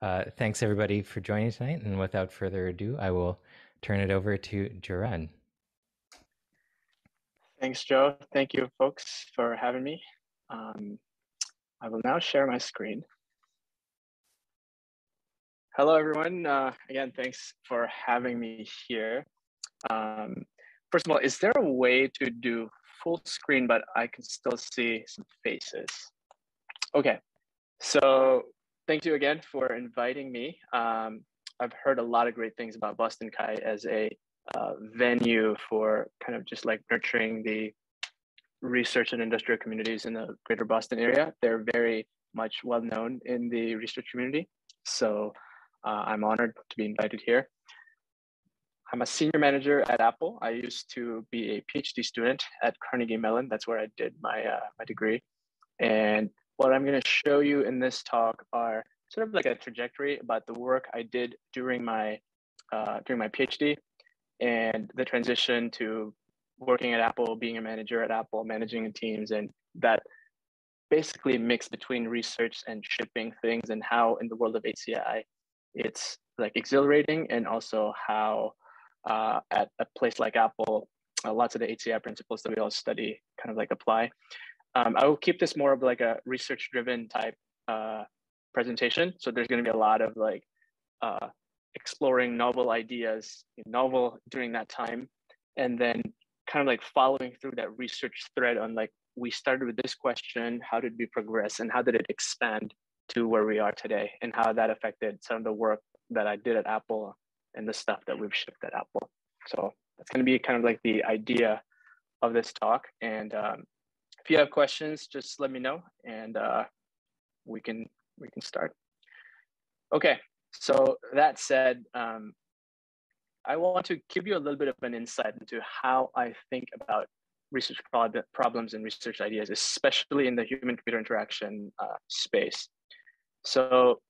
Uh, thanks everybody for joining tonight. And without further ado, I will turn it over to Gierad. Thanks, Joe. Thank you, folks, for having me. Um, I will now share my screen. Hello, everyone. Uh, again, thanks for having me here. Um, first of all, is there a way to do full screen, but I can still see some faces? Okay, so thank you again for inviting me. Um, I've heard a lot of great things about BostonCHI as a uh, venue for kind of just like nurturing the research and industrial communities in the greater Boston area. They're very much well known in the research community. So uh, I'm honored to be invited here. I'm a senior manager at Apple. I used to be a PhD student at Carnegie Mellon. That's where I did my, uh, my degree. And what I'm going to show you in this talk are sort of like a trajectory about the work I did during my uh, during my PhD and the transition to working at Apple, being a manager at Apple, managing teams, and that basically mix between research and shipping things and how in the world of HCI it's like exhilarating and also how uh, at a place like Apple, uh, lots of the HCI principles that we all study kind of like apply. Um, I will keep this more of like a research driven type uh, presentation. So there's going to be a lot of like uh, exploring novel ideas, novel during that time, and then kind of like following through that research thread on like we started with this question, how did we progress, and how did it expand to where we are today, and how that affected some of the work that I did at Apple and the stuff that we've shipped at Apple. So that's going to be kind of like the idea of this talk. And um, if you have questions, just let me know, and uh, we can we can start. Okay, so that said, um, I want to give you a little bit of an insight into how I think about research problems and research ideas, especially in the human-computer interaction uh, space. So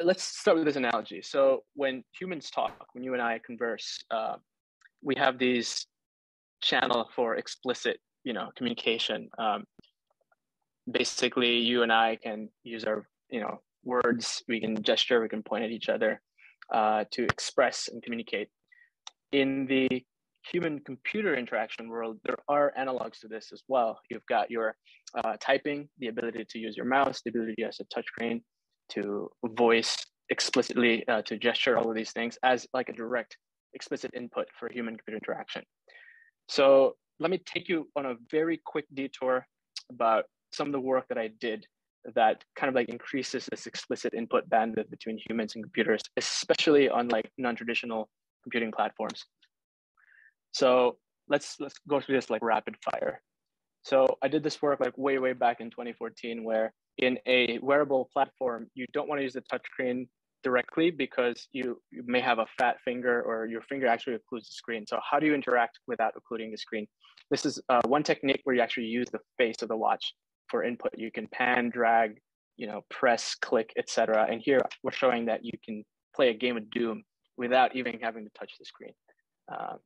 let's start with this analogy. So when humans talk, when you and I converse, uh, we have these channel for explicit, you know, communication. Um, basically, you and I can use our, you know, words, we can gesture, we can point at each other uh, to express and communicate. In the human computer interaction world, there are analogs to this as well. You've got your uh, typing, the ability to use your mouse, the ability to use a touchscreen, to voice explicitly, uh, to gesture, all of these things as like a direct explicit input for human computer interaction. So let me take you on a very quick detour about some of the work that I did that kind of like increases this explicit input bandwidth between humans and computers, especially on like non-traditional computing platforms. So let's let's go through this like rapid fire. So I did this work like way way back in 2014, where in a wearable platform you don't want to use the touchscreen directly because you, you may have a fat finger or your finger actually occludes the screen. So how do you interact without occluding the screen? This is uh, one technique where you actually use the face of the watch for input. You can pan, drag, you know, press, click, etc. And here we're showing that you can play a game of Doom without even having to touch the screen. Um,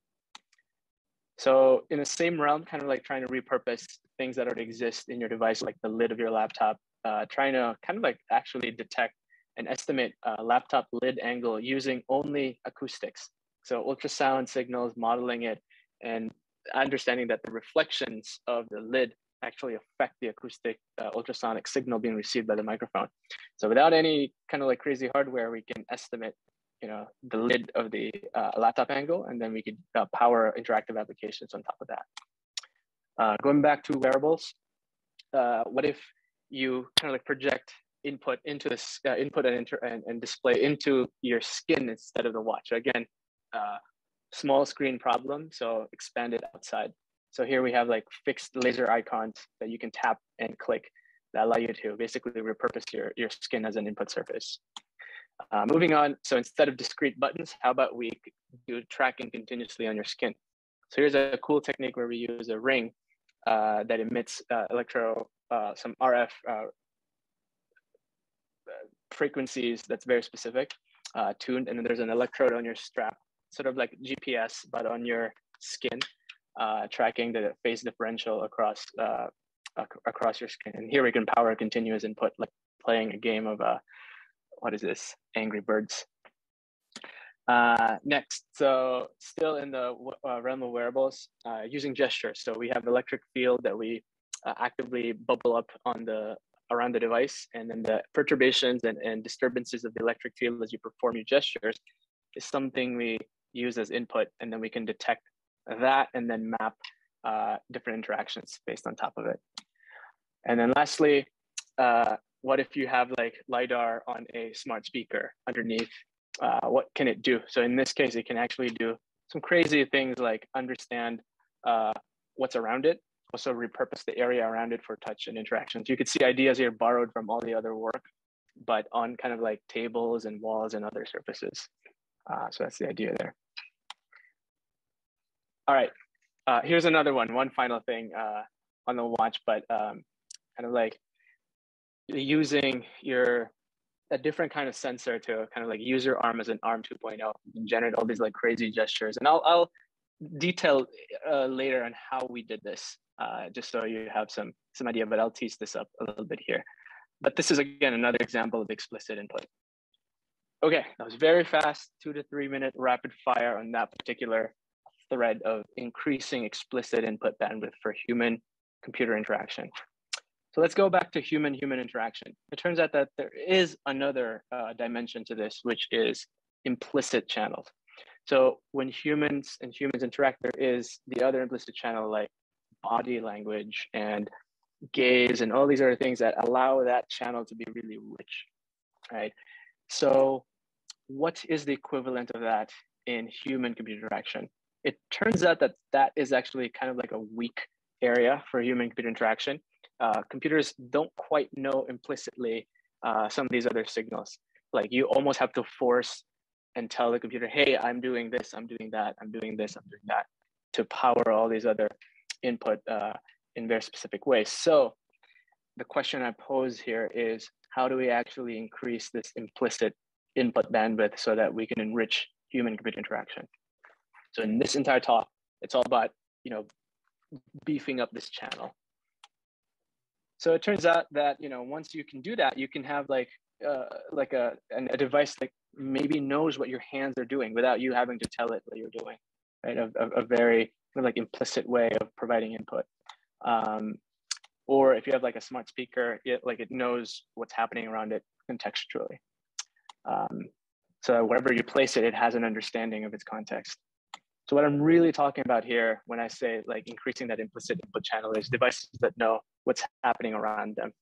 so in the same realm, kind of like trying to repurpose things that already exist in your device, like the lid of your laptop, uh, trying to kind of like actually detect and estimate uh, laptop lid angle using only acoustics. So ultrasound signals, modeling it, and understanding that the reflections of the lid actually affect the acoustic uh, ultrasonic signal being received by the microphone. So without any kind of like crazy hardware, we can estimate, you know, the lid of the uh, laptop angle, and then we could uh, power interactive applications on top of that. Uh, going back to wearables, uh, what if you kind of like project input into this uh, input and, inter- and, and display into your skin instead of the watch? Again, small screen problem, so expand it outside. So here we have like fixed laser icons that you can tap and click that allow you to basically repurpose your, your skin as an input surface. Uh, moving on, so instead of discrete buttons, how about we do tracking continuously on your skin? So here's a cool technique where we use a ring uh, that emits uh, electro, uh, some RF uh, frequencies that's very specific, uh, tuned, and then there's an electrode on your strap, sort of like GPS, but on your skin uh, tracking the phase differential across uh, ac across your skin. And here we can power a continuous input, like playing a game of uh, what is this? Angry Birds. Uh, next, so still in the uh, realm of wearables, uh, using gesture. So we have electric field that we uh, actively bubble up on the around the device, and then the perturbations and, and disturbances of the electric field as you perform your gestures is something we use as input, and then we can detect that and then map uh, different interactions based on top of it. And then lastly, uh, what if you have like LiDAR on a smart speaker underneath? Uh, what can it do? So in this case, it can actually do some crazy things like understand uh, what's around it, also repurpose the area around it for touch and interactions. You could see ideas here borrowed from all the other work, but on kind of like tables and walls and other surfaces. Uh, so that's the idea there. All right, uh, here's another one, one final thing uh, on the watch, but um, kind of like using your a different kind of sensor to kind of like use your arm as an arm 2.0 and generate all these like crazy gestures. And I'll, I'll detail uh, later on how we did this, uh, just so you have some, some idea, but I'll tease this up a little bit here. But this is again, another example of explicit input. Okay, that was very fast, two to three minute rapid fire on that particular thread of increasing explicit input bandwidth for human computer interaction. So let's go back to human-human interaction. It turns out that there is another uh, dimension to this, which is implicit channels. So when humans and humans interact, there is the other implicit channel like body language and gaze and all these other things that allow that channel to be really rich, right? So what is the equivalent of that in human computer interaction? It turns out that that is actually kind of like a weak area for human computer interaction uh, computers don't quite know implicitly uh, some of these other signals. Like you almost have to force and tell the computer, hey, I'm doing this, I'm doing that, I'm doing this, I'm doing that, to power all these other input uh, in very specific ways. So the question I pose here is, how do we actually increase this implicit input bandwidth so that we can enrich human computer interaction? So in this entire talk, it's all about, you know, beefing up this channel. So it turns out that you know once you can do that, you can have like uh, like a a device that maybe knows what your hands are doing without you having to tell it what you're doing, right? A, a, a very of like implicit way of providing input. Um, or if you have like a smart speaker, it like it knows what's happening around it contextually. Um, so wherever you place it, it has an understanding of its context. So what I'm really talking about here when I say like increasing that implicit input channel is devices that know what's happening around them.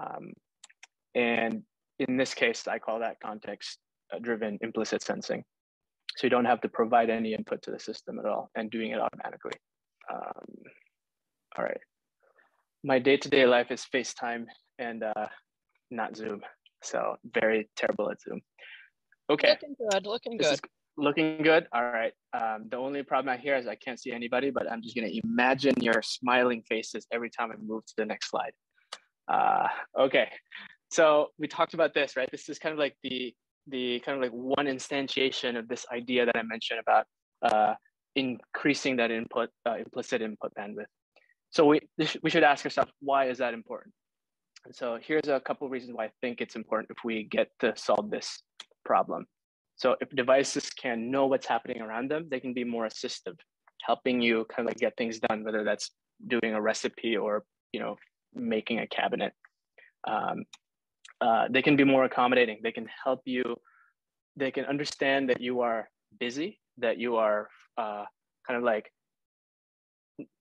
Um, and in this case, I call that context driven implicit sensing. So you don't have to provide any input to the system at all and doing it automatically. Um, all right. My day-to-day -day life is FaceTime and uh, not Zoom. So very terrible at Zoom. Okay. Looking good, looking good. Looking good. All right. Um, the only problem I hear is I can't see anybody, but I'm just going to imagine your smiling faces every time I move to the next slide. Uh, okay. So we talked about this, right? This is kind of like the the kind of like one instantiation of this idea that I mentioned about uh, increasing that input uh, implicit input bandwidth. So we we should ask ourselves why is that important? And so here's a couple of reasons why I think it's important if we get to solve this problem. So if devices can know what's happening around them, they can be more assistive, helping you kind of like get things done, whether that's doing a recipe or you know making a cabinet. Um, uh, they can be more accommodating. They can help you. They can understand that you are busy, that you are uh, kind of like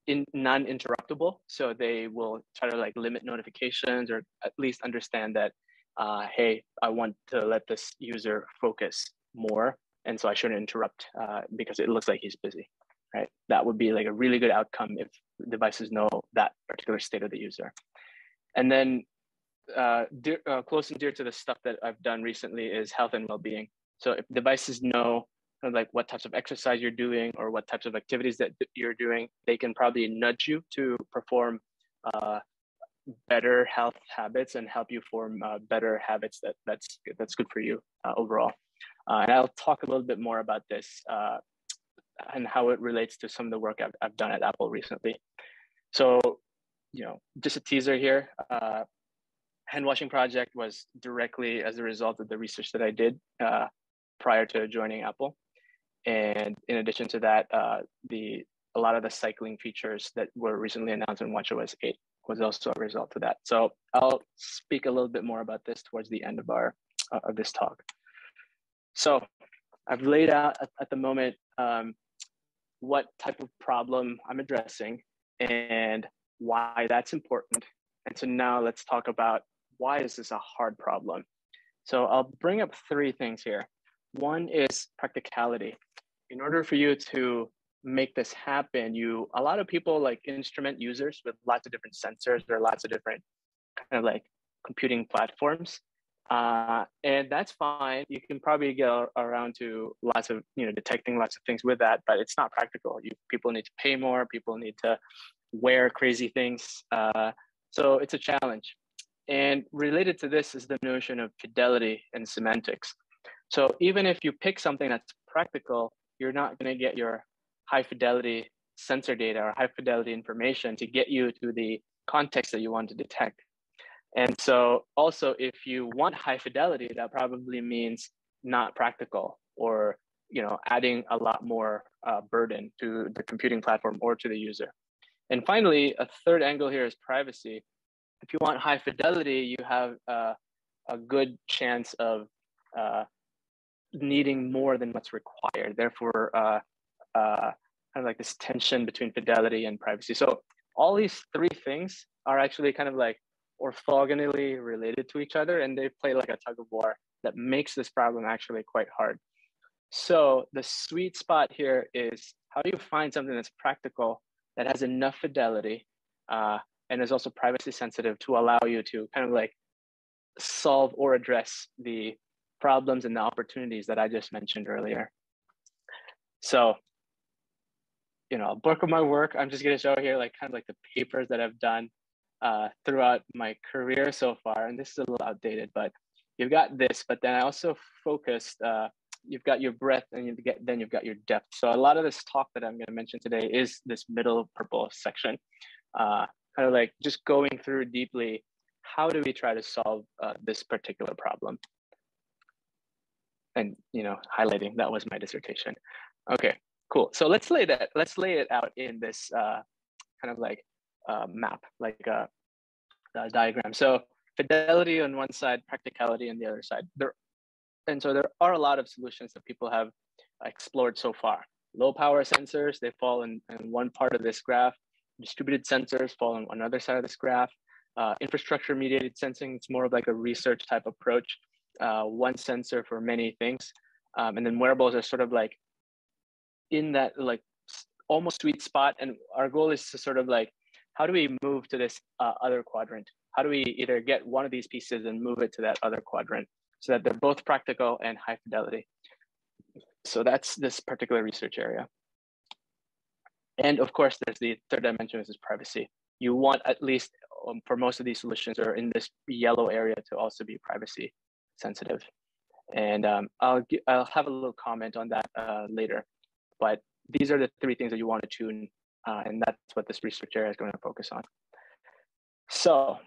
in non-interruptible. So they will try to like limit notifications or at least understand that, uh, hey, I want to let this user focus more and so i shouldn't interrupt uh, because it looks like he's busy right that would be like a really good outcome if devices know that particular state of the user and then uh, dear, uh, close and dear to the stuff that i've done recently is health and well-being so if devices know of like what types of exercise you're doing or what types of activities that you're doing they can probably nudge you to perform uh, better health habits and help you form uh, better habits that that's that's good for you uh, overall uh, and I'll talk a little bit more about this uh, and how it relates to some of the work I've, I've done at Apple recently. So, you know, just a teaser here. Hand washing project was directly as a result of the research that I did uh, prior to joining Apple. And in addition to that, uh, the a lot of the cycling features that were recently announced in WatchOS 8 was also a result of that. So I'll speak a little bit more about this towards the end of our uh, of this talk. So I've laid out at, at the moment um, what type of problem I'm addressing and why that's important. And so now let's talk about why is this a hard problem? So I'll bring up three things here. One is practicality. In order for you to make this happen, you a lot of people like instrument users with lots of different sensors or lots of different kind of like computing platforms. Uh, and that's fine. You can probably get around to lots of, you know, detecting lots of things with that, but it's not practical. You people need to pay more. People need to wear crazy things. Uh, so it's a challenge. And related to this is the notion of fidelity and semantics. So even if you pick something that's practical, you're not going to get your high fidelity sensor data or high fidelity information to get you to the context that you want to detect. And so also if you want high fidelity, that probably means not practical or you know adding a lot more uh, burden to the computing platform or to the user. And finally, a third angle here is privacy. If you want high fidelity, you have uh, a good chance of uh, needing more than what's required. Therefore, uh, uh, kind of like this tension between fidelity and privacy. So all these three things are actually kind of like orthogonally related to each other, and they play like a tug of war that makes this problem actually quite hard. So the sweet spot here is how do you find something that's practical that has enough fidelity uh, and is also privacy sensitive to allow you to kind of like solve or address the problems and the opportunities that I just mentioned earlier. So, you know, a book of my work, I'm just gonna show here like kind of like the papers that I've done uh, throughout my career so far. And this is a little outdated, but you've got this, but then I also focused, uh, you've got your breadth and you get, then you've got your depth. So a lot of this talk that I'm gonna mention today is this middle purple section, uh, kind of like just going through deeply, how do we try to solve uh, this particular problem? and you know highlighting that was my dissertation. Okay cool. So let's lay that let's lay it out in this uh, kind of like uh, map like a, a, diagram. So fidelity on one side practicality on the other side. There and so there are a lot of solutions that people have explored so far. Low power sensors they fall in, in one part of this graph distributed sensors fall on another side of this graph uh, infrastructure mediated sensing it's more of like a research type approach uh, one sensor for many things. Um, and then wearables are sort of like in that like almost sweet spot. And our goal is to sort of like, how do we move to this uh, other quadrant? How do we either get one of these pieces and move it to that other quadrant so that they're both practical and high fidelity? So that's this particular research area. And of course, there's the third dimension, which is privacy. You want at least um, for most of these solutions or in this yellow area to also be privacy sensitive. And um, I'll, I'll have a little comment on that uh, later. But these are the three things that you want to tune, uh, and that's what this research area is going to focus on. So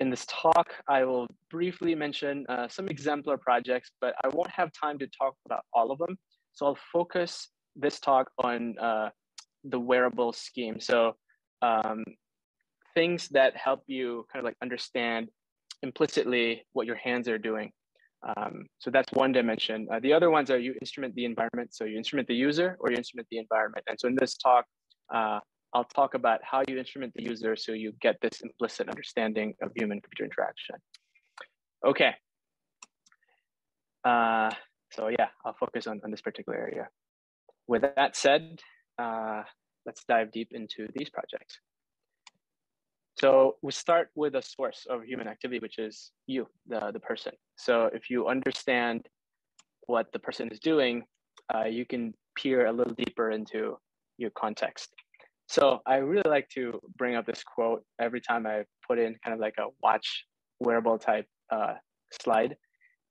in this talk, I will briefly mention uh, some exemplar projects, but I won't have time to talk about all of them. So I'll focus this talk on uh, the wearable scheme. So um, things that help you kind of like understand implicitly what your hands are doing. Um, so that's one dimension. Uh, the other ones are you instrument the environment. So you instrument the user or you instrument the environment. And so in this talk, uh, I'll talk about how you instrument the user so you get this implicit understanding of human computer interaction. Okay. Uh, so yeah, I'll focus on, on this particular area. With that said, uh, let's dive deep into these projects. So we start with a source of human activity, which is you, the, the person. So if you understand what the person is doing, uh, you can peer a little deeper into your context. So I really like to bring up this quote every time I put in kind of like a watch wearable type uh, slide,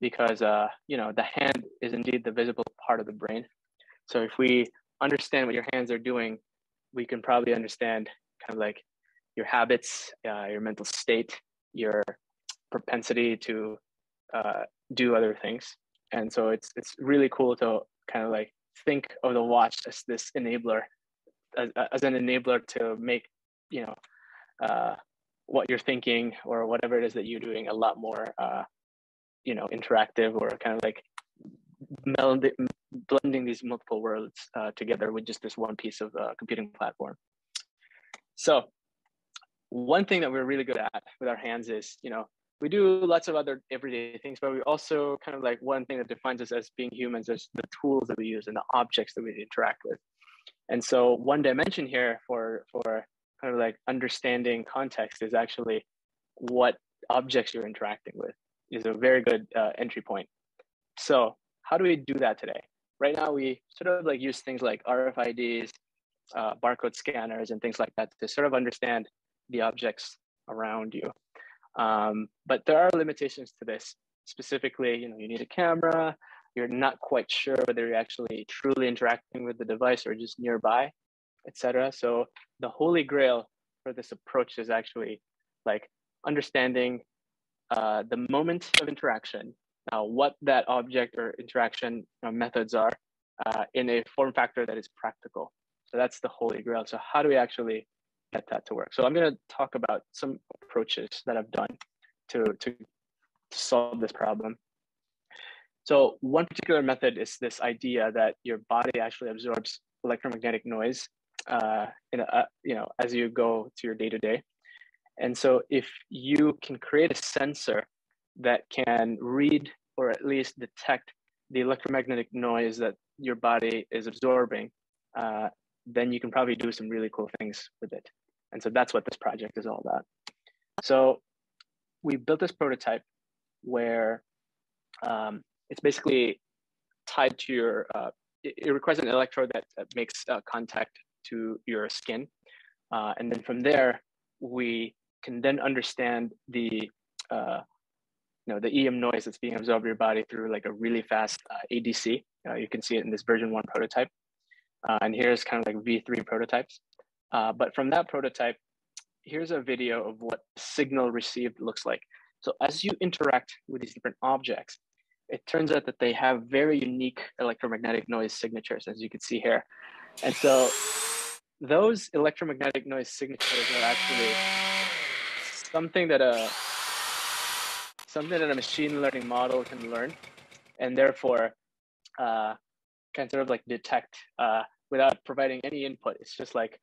because uh, you know the hand is indeed the visible part of the brain. So if we understand what your hands are doing, we can probably understand kind of like your habits, uh, your mental state, your propensity to uh, do other things. And so it's it's really cool to kind of like think of the watch as this enabler, as, as an enabler to make you know uh, what you're thinking or whatever it is that you're doing a lot more uh, you know interactive or kind of like melding, blending these multiple worlds uh, together with just this one piece of uh, computing platform. So one thing that we're really good at with our hands is, you know, we do lots of other everyday things, but we also kind of like one thing that defines us as being humans is the tools that we use and the objects that we interact with. And so one dimension here for, for kind of like understanding context is actually what objects you're interacting with is a very good uh, entry point. So how do we do that today? Right now, we sort of like use things like RFIDs, uh, barcode scanners, and things like that to sort of understand the objects around you. Um, but there are limitations to this. Specifically, you know, you need a camera. You're not quite sure whether you're actually truly interacting with the device or just nearby, etc. So the holy grail for this approach is actually like understanding uh, the moment of interaction, now what that object or interaction uh, methods are uh, in a form factor that is practical. So that's the holy grail. So how do we actually get that to work? So I'm going to talk about some approaches that I've done to, to, solve this problem. So one particular method is this idea that your body actually absorbs electromagnetic noise uh, in a, uh, you know, as you go to your day to day. And so if you can create a sensor that can read or at least detect the electromagnetic noise that your body is absorbing, uh, then you can probably do some really cool things with it. And so that's what this project is all about. So we built this prototype where um, it's basically tied to your, uh, it, it, requires an electrode that, that makes uh, contact to your skin. Uh, and then from there, we can then understand the uh, you know the EM noise that's being absorbed in your body through like a really fast uh, ADC. Uh, you can see it in this version one prototype. Uh, and here's kind of like V3 prototypes. Uh, but from that prototype, here's a video of what signal received looks like. So as you interact with these different objects, it turns out that they have very unique electromagnetic noise signatures, as you can see here. And so those electromagnetic noise signatures are actually something that a something that a machine learning model can learn, and therefore uh, can sort of like detect uh, without providing any input. It's just like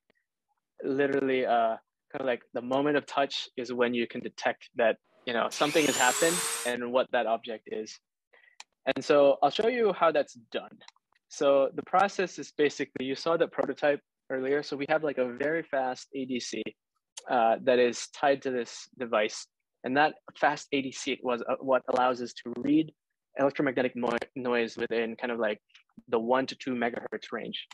literally uh, kind of like the moment of touch is when you can detect that you know something has happened and what that object is. And so I'll show you how that's done. So the process is basically you saw the prototype earlier. So we have like a very fast ADC uh, that is tied to this device. And that fast ADC was uh, what allows us to read electromagnetic no noise within kind of like the one to two megahertz range.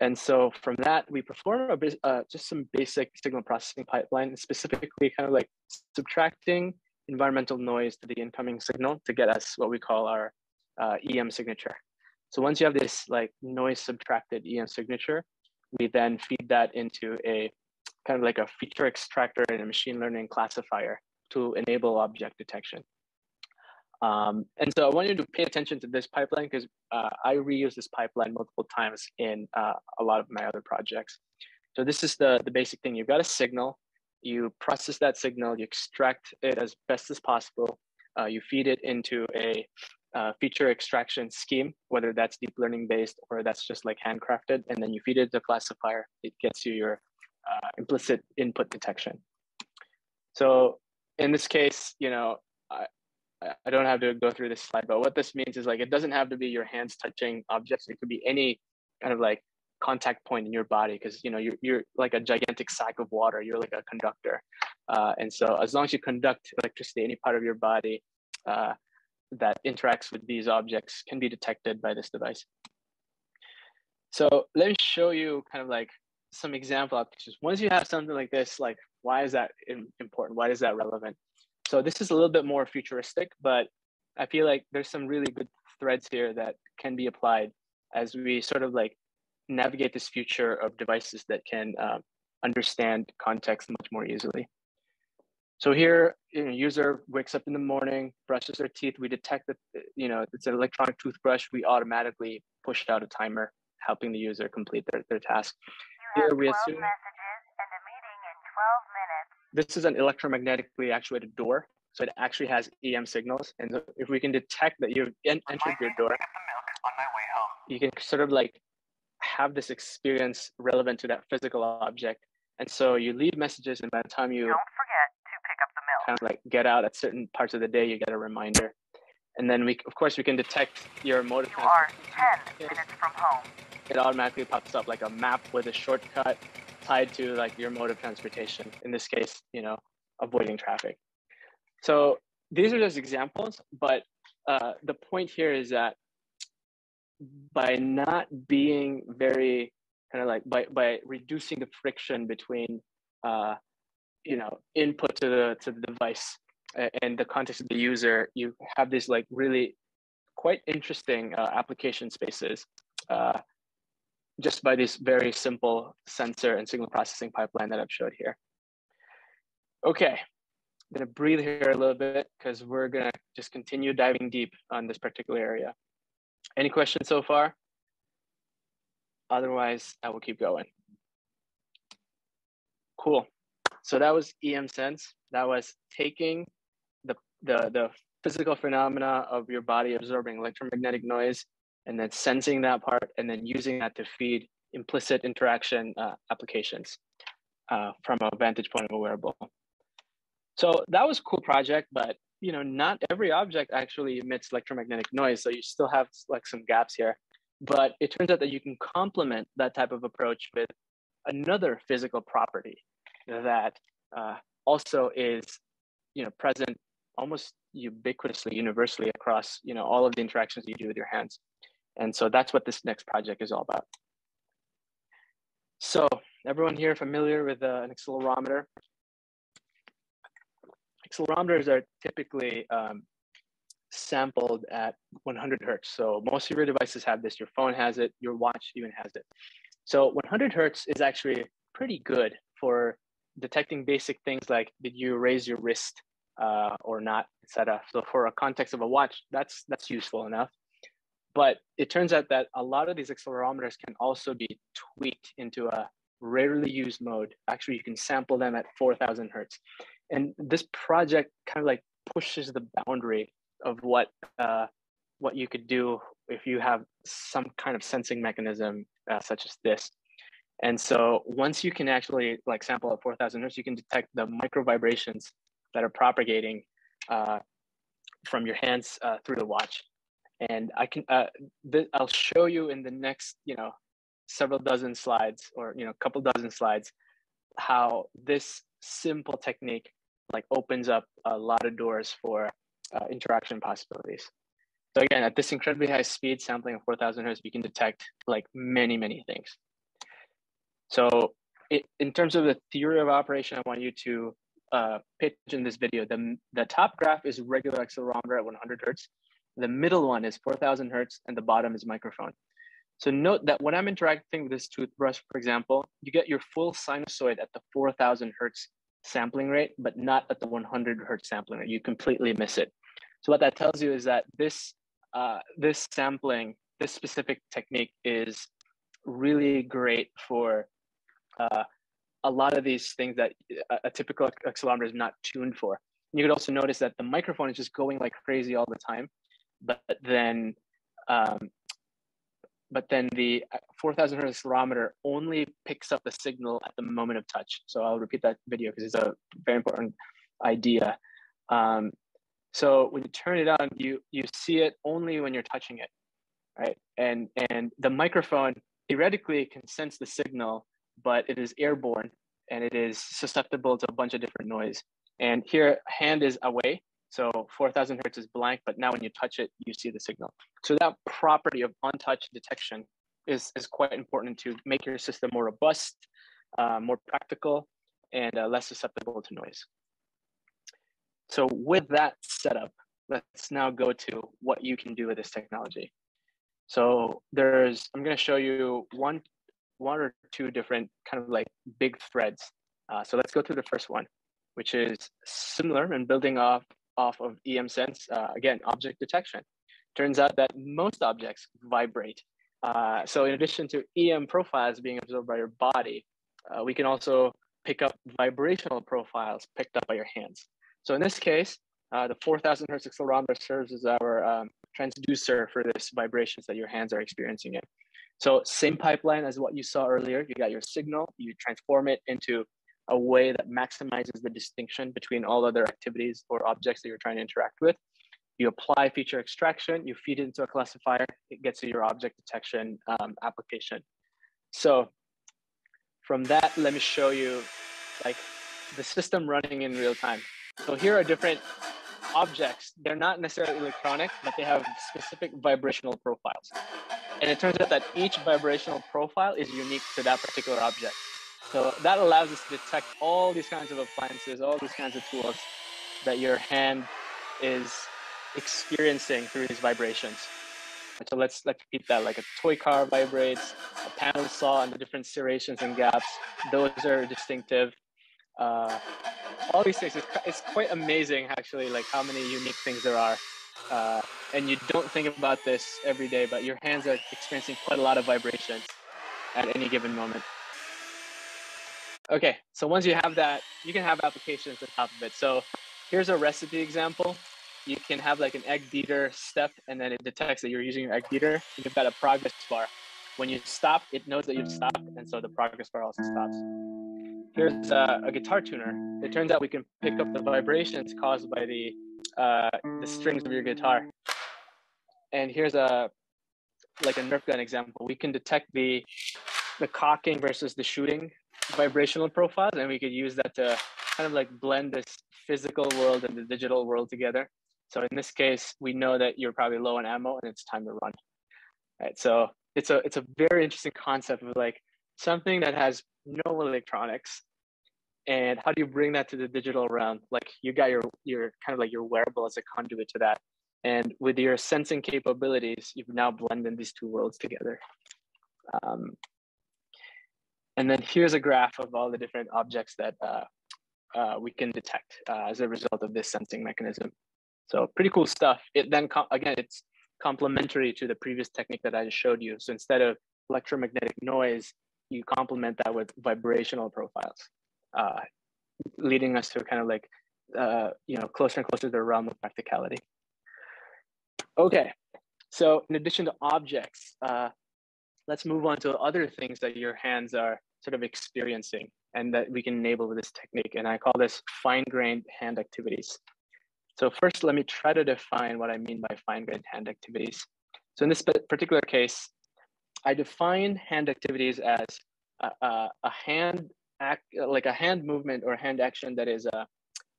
And so from that, we perform a, uh, just some basic signal processing pipeline, specifically kind of like subtracting environmental noise to the incoming signal to get us what we call our uh, EM signature. So once you have this like noise subtracted EM signature, we then feed that into a kind of like a feature extractor and a machine learning classifier to enable object detection. Um, and so I want you to pay attention to this pipeline because uh, I reuse this pipeline multiple times in uh, a lot of my other projects. So this is the, the basic thing. You've got a signal, you process that signal, you extract it as best as possible, uh, you feed it into a uh, feature extraction scheme, whether that's deep learning based or that's just like handcrafted, and then you feed it to classifier, it gets you your uh, implicit input detection. So in this case, you know, I, I don't have to go through this slide, but what this means is like, it doesn't have to be your hands touching objects. It could be any kind of like contact point in your body because, you know, you're, you're like a gigantic sack of water. You're like a conductor. Uh, and so as long as you conduct electricity, any part of your body uh, that interacts with these objects can be detected by this device. So let me show you kind of like some example applications. Once you have something like this, like why is that important? Why is that relevant? So this is a little bit more futuristic, but I feel like there's some really good threads here that can be applied as we sort of like navigate this future of devices that can um, understand context much more easily. So here, you know, user wakes up in the morning, brushes their teeth. We detect that, you know, it's an electronic toothbrush. We automatically push out a timer, helping the user complete their, their task. You Here we have 12 assume this is an electromagnetically actuated door. So it actually has EM signals. And so if we can detect that you've en- entered your door, on my way home. you can sort of like have this experience relevant to that physical object. And so you leave messages, and by the time you Don't forget to pick up the milk. kind of like get out at certain parts of the day, you get a reminder. And then we, of course, we can detect your mode of You are transportation. 10 minutes from home. It automatically pops up like a map with a shortcut tied to like your mode of transportation. In this case, you know, avoiding traffic. So these are just examples, but uh, the point here is that by not being very kind of like by by reducing the friction between uh, you know input to the to the device and the context of the user, you have these like really quite interesting uh, application spaces uh, just by this very simple sensor and signal processing pipeline that I've showed here. Okay, I'm gonna breathe here a little bit because we're gonna just continue diving deep on this particular area. Any questions so far? Otherwise, I will keep going. Cool. So that was EM Sense. That was taking the, the, the physical phenomena of your body absorbing electromagnetic noise and then sensing that part and then using that to feed implicit interaction uh, applications uh, from a vantage point of a wearable. So that was a cool project, but you know, not every object actually emits electromagnetic noise. So you still have like some gaps here. But it turns out that you can complement that type of approach with another physical property that uh, also is, you know, present almost ubiquitously, universally across, you know, all of the interactions you do with your hands. And so that's what this next project is all about. So everyone here familiar with uh, an accelerometer? accelerometers are typically um, sampled at 100 hertz. So most of your devices have this. Your phone has it. Your watch even has it. So 100 hertz is actually pretty good for detecting basic things like did you raise your wrist uh, or not, etc. So for a context of a watch, that's that's useful enough. But it turns out that a lot of these accelerometers can also be tweaked into a rarely used mode. Actually, you can sample them at 4,000 hertz. And this project kind of like pushes the boundary of what uh, what you could do if you have some kind of sensing mechanism uh, such as this. And so once you can actually like sample at 4,000 hertz, you can detect the micro vibrations that are propagating uh, from your hands uh, through the watch. And I can, uh, th- I'll show you in the next, you know, several dozen slides or you know, a couple dozen slides, how this simple technique like opens up a lot of doors for uh, interaction possibilities. So again, at this incredibly high speed, sampling of 4,000 hertz, you can detect like many, many things. So it, in terms of the theory of operation, I want you to uh, attention in this video. The, the top graph is regular accelerometer at 100 hertz. The middle one is 4,000 hertz, and the bottom is microphone. So note that when I'm interacting with this toothbrush, for example, you get your full sinusoid at the 4,000 hertz sampling rate, but not at the 100 hertz sampling rate. You completely miss it. So what that tells you is that this uh, this sampling, this specific technique is really great for uh, a lot of these things that a, a typical accelerometer is not tuned for. You could also notice that the microphone is just going like crazy all the time, but then um, but then the 4000 hertz accelerometer only picks up the signal at the moment of touch. So I'll repeat that video because it's a very important idea. Um, so when you turn it on, you you see it only when you're touching it, right? And and the microphone theoretically can sense the signal, but it is airborne and it is susceptible to a bunch of different noise. And here, hand is away, so 4000 hertz is blank, but now when you touch it, you see the signal. So that property of untouched detection is, is quite important to make your system more robust, uh, more practical, and uh, less susceptible to noise. So with that setup, let's now go to what you can do with this technology. So there's, I'm gonna show you one, one or two different kind of like big threads. Uh, so let's go through the first one. which is similar and building off, off of EM Sense, uh, again, object detection. Turns out that most objects vibrate. Uh, so in addition to EM profiles being absorbed by your body, uh, we can also pick up vibrational profiles picked up by your hands. So in this case, uh, the 4000 hertz accelerometer serves as our um, transducer for this vibrations that your hands are experiencing it. So same pipeline as what you saw earlier. You got your signal, you transform it into a way that maximizes the distinction between all other activities or objects that you're trying to interact with. You apply feature extraction, you feed it into a classifier, it gets to your object detection um, application. So from that, let me show you like the system running in real time. So here are different objects. They're not necessarily electronic, but they have specific vibrational profiles. And it turns out that each vibrational profile is unique to that particular object. So that allows us to detect all these kinds of appliances, all these kinds of tools that your hand is experiencing through these vibrations. So let's let's repeat that. Like a toy car vibrates, a panel saw and the different serrations and gaps. Those are distinctive. Uh, all these things. It's, it's quite amazing, actually, like how many unique things there are. Uh, and you don't think about this every day, but your hands are experiencing quite a lot of vibrations at any given moment. Okay, so once you have that, you can have applications on top of it. So here's a recipe example you can have like an egg beater step and then it detects that you're using your egg beater you've got a progress bar. When you stop, it knows that you've stopped and so the progress bar also stops. Here's a, a guitar tuner. It turns out we can pick up the vibrations caused by the, uh, the strings of your guitar. And here's a like a Nerf gun example. We can detect the the cocking versus the shooting vibrational profiles and we could use that to kind of like blend this physical world and the digital world together so in this case, we know that you're probably low on ammo and it's time to run. Right. So it's a it's a very interesting concept of like something that has no electronics and how do you bring that to the digital realm like you got your your kind of like your wearable as a conduit to that and with your sensing capabilities you've now blended these two worlds together um, and then here's a graph of all the different objects that uh, uh, we can detect uh, as a result of this sensing mechanism so pretty cool stuff. It then, again, it's complementary to the previous technique that I just showed you. So instead of electromagnetic noise, you complement that with vibrational profiles, uh, leading us to kind of like, uh, you know, closer and closer to the realm of practicality. Okay, so in addition to objects, uh, let's move on to other things that your hands are sort of experiencing and that we can enable with this technique. And I call this fine-grained hand activities. So first, let me try to define what I mean by fine-grained hand activities. So in this particular case, I define hand activities as a, a, a hand act, like a hand movement or hand action that is uh,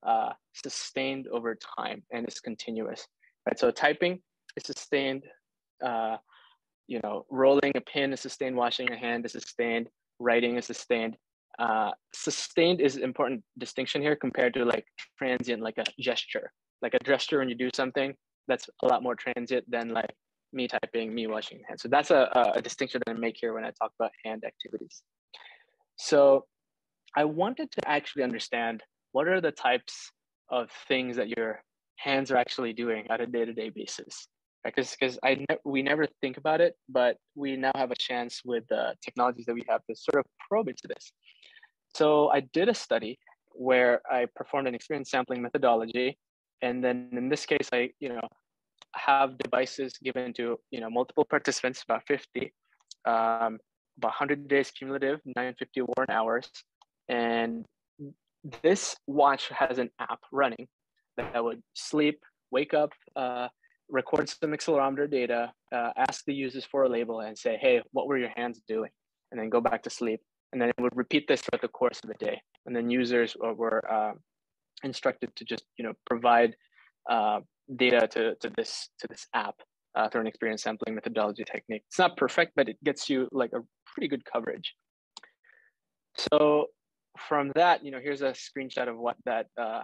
uh, sustained over time and is continuous. Right. So typing is sustained. Uh, you know, rolling a pin is sustained. Washing a hand is sustained. Writing is sustained. Uh, sustained is important distinction here compared to like transient, like a gesture like a gesture when you do something that's a lot more transient than like me typing, me washing hands. So that's a, a distinction that I make here when I talk about hand activities. So I wanted to actually understand what are the types of things that your hands are actually doing on a day-to-day basis. Because because I ne- we never think about it, but we now have a chance with the technologies that we have to sort of probe into this. So I did a study where I performed an experience sampling methodology and then in this case i you know have devices given to you know multiple participants about 50 um, about 100 days cumulative 950 worn hours and this watch has an app running that would sleep wake up uh, record some accelerometer data uh, ask the users for a label and say hey what were your hands doing and then go back to sleep and then it would repeat this throughout the course of the day and then users were uh, instructed to just you know provide uh, data to, to this to this app uh, through an experience sampling methodology technique. It's not perfect, but it gets you like a pretty good coverage. So from that, you know, here's a screenshot of what that uh,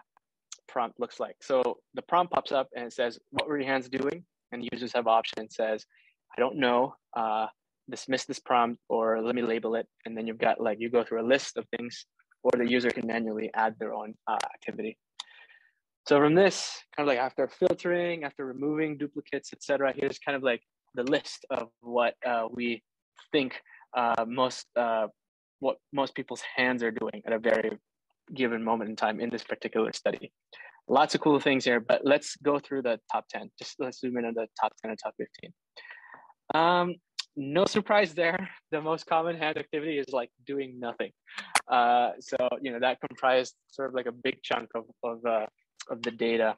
prompt looks like. So the prompt pops up and it says, "What were your hands doing?" And users have option says, "I don't know." Uh, dismiss this prompt or let me label it and then you've got like you go through a list of things or the user can manually add their own uh, activity. So from this, kind of like after filtering, after removing duplicates, etc., here's kind of like the list of what uh, we think uh, most uh, what most people's hands are doing at a very given moment in time in this particular study. Lots of cool things here, but let's go through the top 10. Just let's zoom in on the top 10 and top 15. Um, no surprise there. The most common hand activity is like doing nothing. Uh, so, you know, that comprised sort of like a big chunk of, of uh, of the data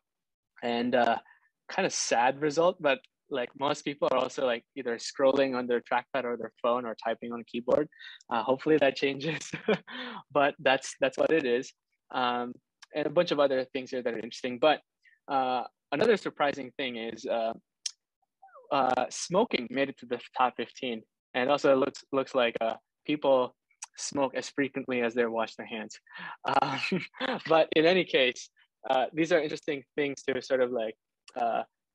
and uh, kind of sad result but like most people are also like either scrolling on their trackpad or their phone or typing on a keyboard. Uh, hopefully that changes but that's that's what it is. Um, and a bunch of other things here that are interesting but uh, another surprising thing is uh, uh smoking made it to the top 15 and also it looks looks like uh, people smoke as frequently as they wash their hands. Um, but in any case uh, these are interesting things to sort of like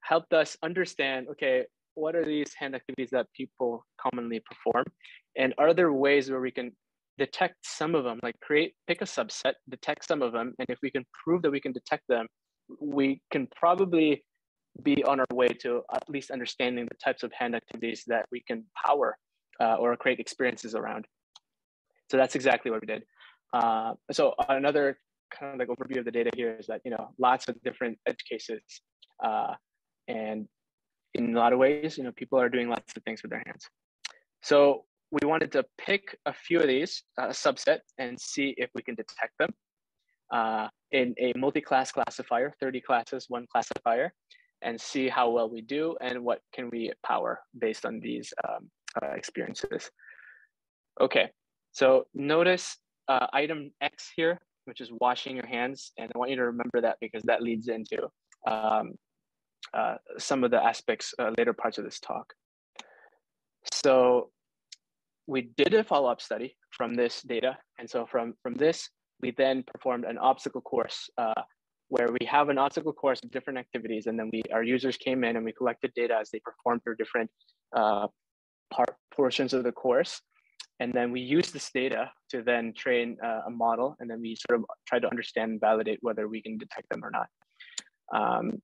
uh, help us understand okay what are these hand activities that people commonly perform? And are there ways where we can detect some of them like create pick a subset detect some of them and if we can prove that we can detect them we can probably be on our way to at least understanding the types of hand activities that we can power uh, or create experiences around. So that's exactly what we did. Uh, so another kind of like overview of the data here is that you know lots of different edge cases, uh, and in a lot of ways, you know, people are doing lots of things with their hands. So we wanted to pick a few of these, a subset, and see if we can detect them uh, in a multi-class classifier, 30 classes, one classifier, and see how well we do and what can we power based on these um, uh, experiences. Okay, so notice uh, item X here which is washing your hands. And I want you to remember that because that leads into um, uh, some of the aspects, uh, later parts of this talk. So we did a follow-up study from this data. And so from, from this, we then performed an obstacle course uh, where we have an obstacle course of different activities. And then we our users came in and we collected data as they performed through different uh, part portions of the course. And then we use this data to then train uh, a model, and then we sort of try to understand and validate whether we can detect them or not. Um,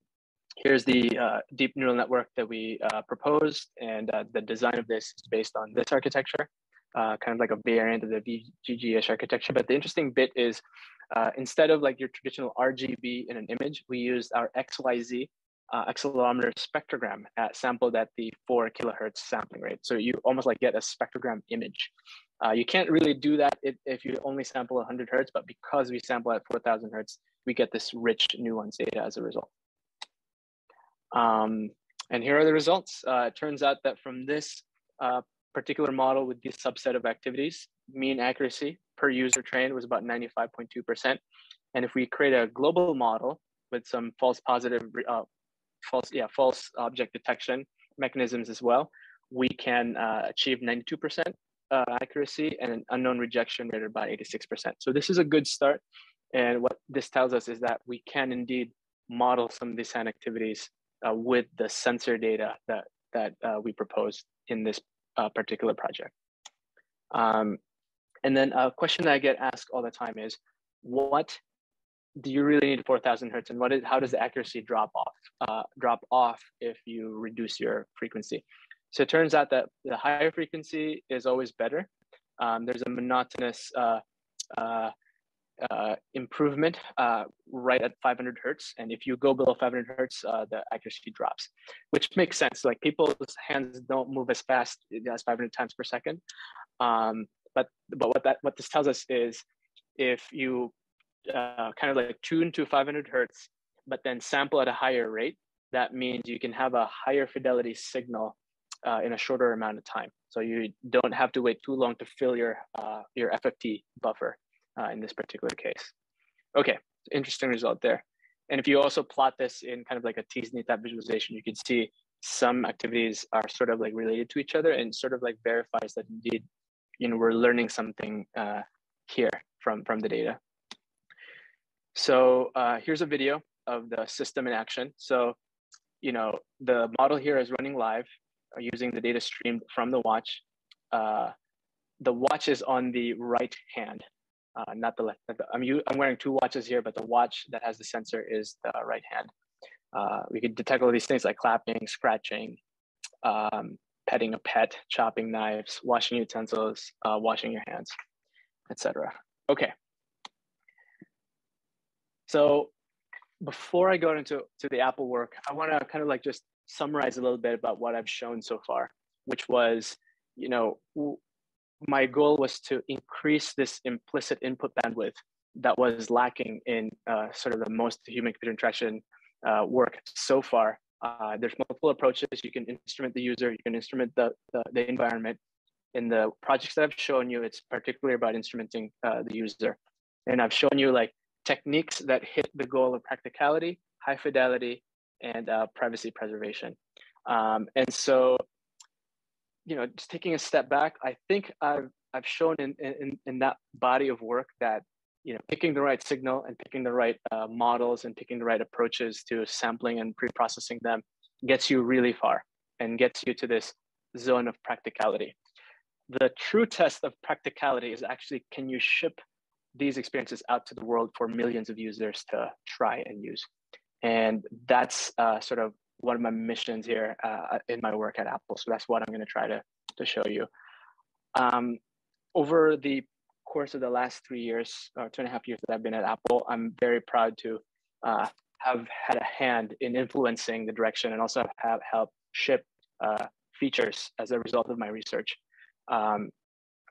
here's the uh, deep neural network that we uh, proposed, and uh, the design of this is based on this architecture, uh, kind of like a variant of the VGGish architecture. But the interesting bit is uh, instead of like your traditional RGB in an image, we used our XYZ uh, accelerometer spectrogram sampled at the four kilohertz sampling rate. So you almost like get a spectrogram image. You can't really do that if you only sample 100 hertz, but because we sample at 4,000 hertz, we get this rich nuance data as a result. Um, and here are the results. Uh, it turns out that from this uh, particular model with this subset of activities, mean accuracy per user trained was about 95.2%. And if we create a global model with some false positive uh, false, yeah, false object detection mechanisms as well, we can uh, achieve 92% uh, accuracy and an unknown rejection rate of about 86%. So this is a good start. And what this tells us is that we can indeed model some of these hand activities uh, with the sensor data that, that uh, we proposed in this uh, particular project. Um, and then a question that I get asked all the time is, what do you really need 4000 hertz and what is how does the accuracy drop off uh, drop off if you reduce your frequency so it turns out that the higher frequency is always better um, there's a monotonous uh, uh, uh improvement uh, right at 500 hertz. And if you go below 500 hertz uh, the accuracy drops which makes sense. Like people's hands don't move as fast as 500 times per second. Um, but but what that what this tells us is if you uh, kind of like tune to 500 hertz, but then sample at a higher rate, that means you can have a higher fidelity signal uh, in a shorter amount of time. So you don't have to wait too long to fill your uh, your FFT buffer uh, in this particular case. Okay, interesting result there. And if you also plot this in kind of like a t-SNE type visualization, you can see some activities are sort of like related to each other and sort of like verifies that indeed, you know, we're learning something uh, here from from the data. So uh, here's a video of the system in action. So, you know, the model here is running live uh, using the data streamed from the watch. Uh, the watch is on the right hand. Uh, not the left. I'm, I'm wearing two watches here, but the watch that has the sensor is the right hand. Uh, we could detect all these things like clapping, scratching, um, petting a pet, chopping knives, washing utensils, uh, washing your hands, etc. Okay. So before I go into to the Apple work, I want to kind of like just summarize a little bit about what I've shown so far, which was, you know, my goal was to increase this implicit input bandwidth that was lacking in uh, sort of the most human computer interaction uh, work so far. Uh, there's multiple approaches. You can instrument the user, you can instrument the, the, the, environment. In the projects that I've shown you, it's particularly about instrumenting uh, the user. And I've shown you like techniques that hit the goal of practicality, high fidelity, and uh, privacy preservation. Um, and so, you know, just taking a step back, I think I've, I've shown in, in, in that body of work that you know, picking the right signal and picking the right uh, models and picking the right approaches to sampling and pre-processing them gets you really far and gets you to this zone of practicality. The true test of practicality is actually, can you ship these experiences out to the world for millions of users to try and use? And that's uh, sort of one of my missions here uh, in my work at Apple. So that's what I'm gonna try to, to show you. Um, over the course of the last three years, or two and a half years that I've been at Apple, I'm very proud to uh, have had a hand in influencing the direction and also have helped ship uh, features as a result of my research. Um,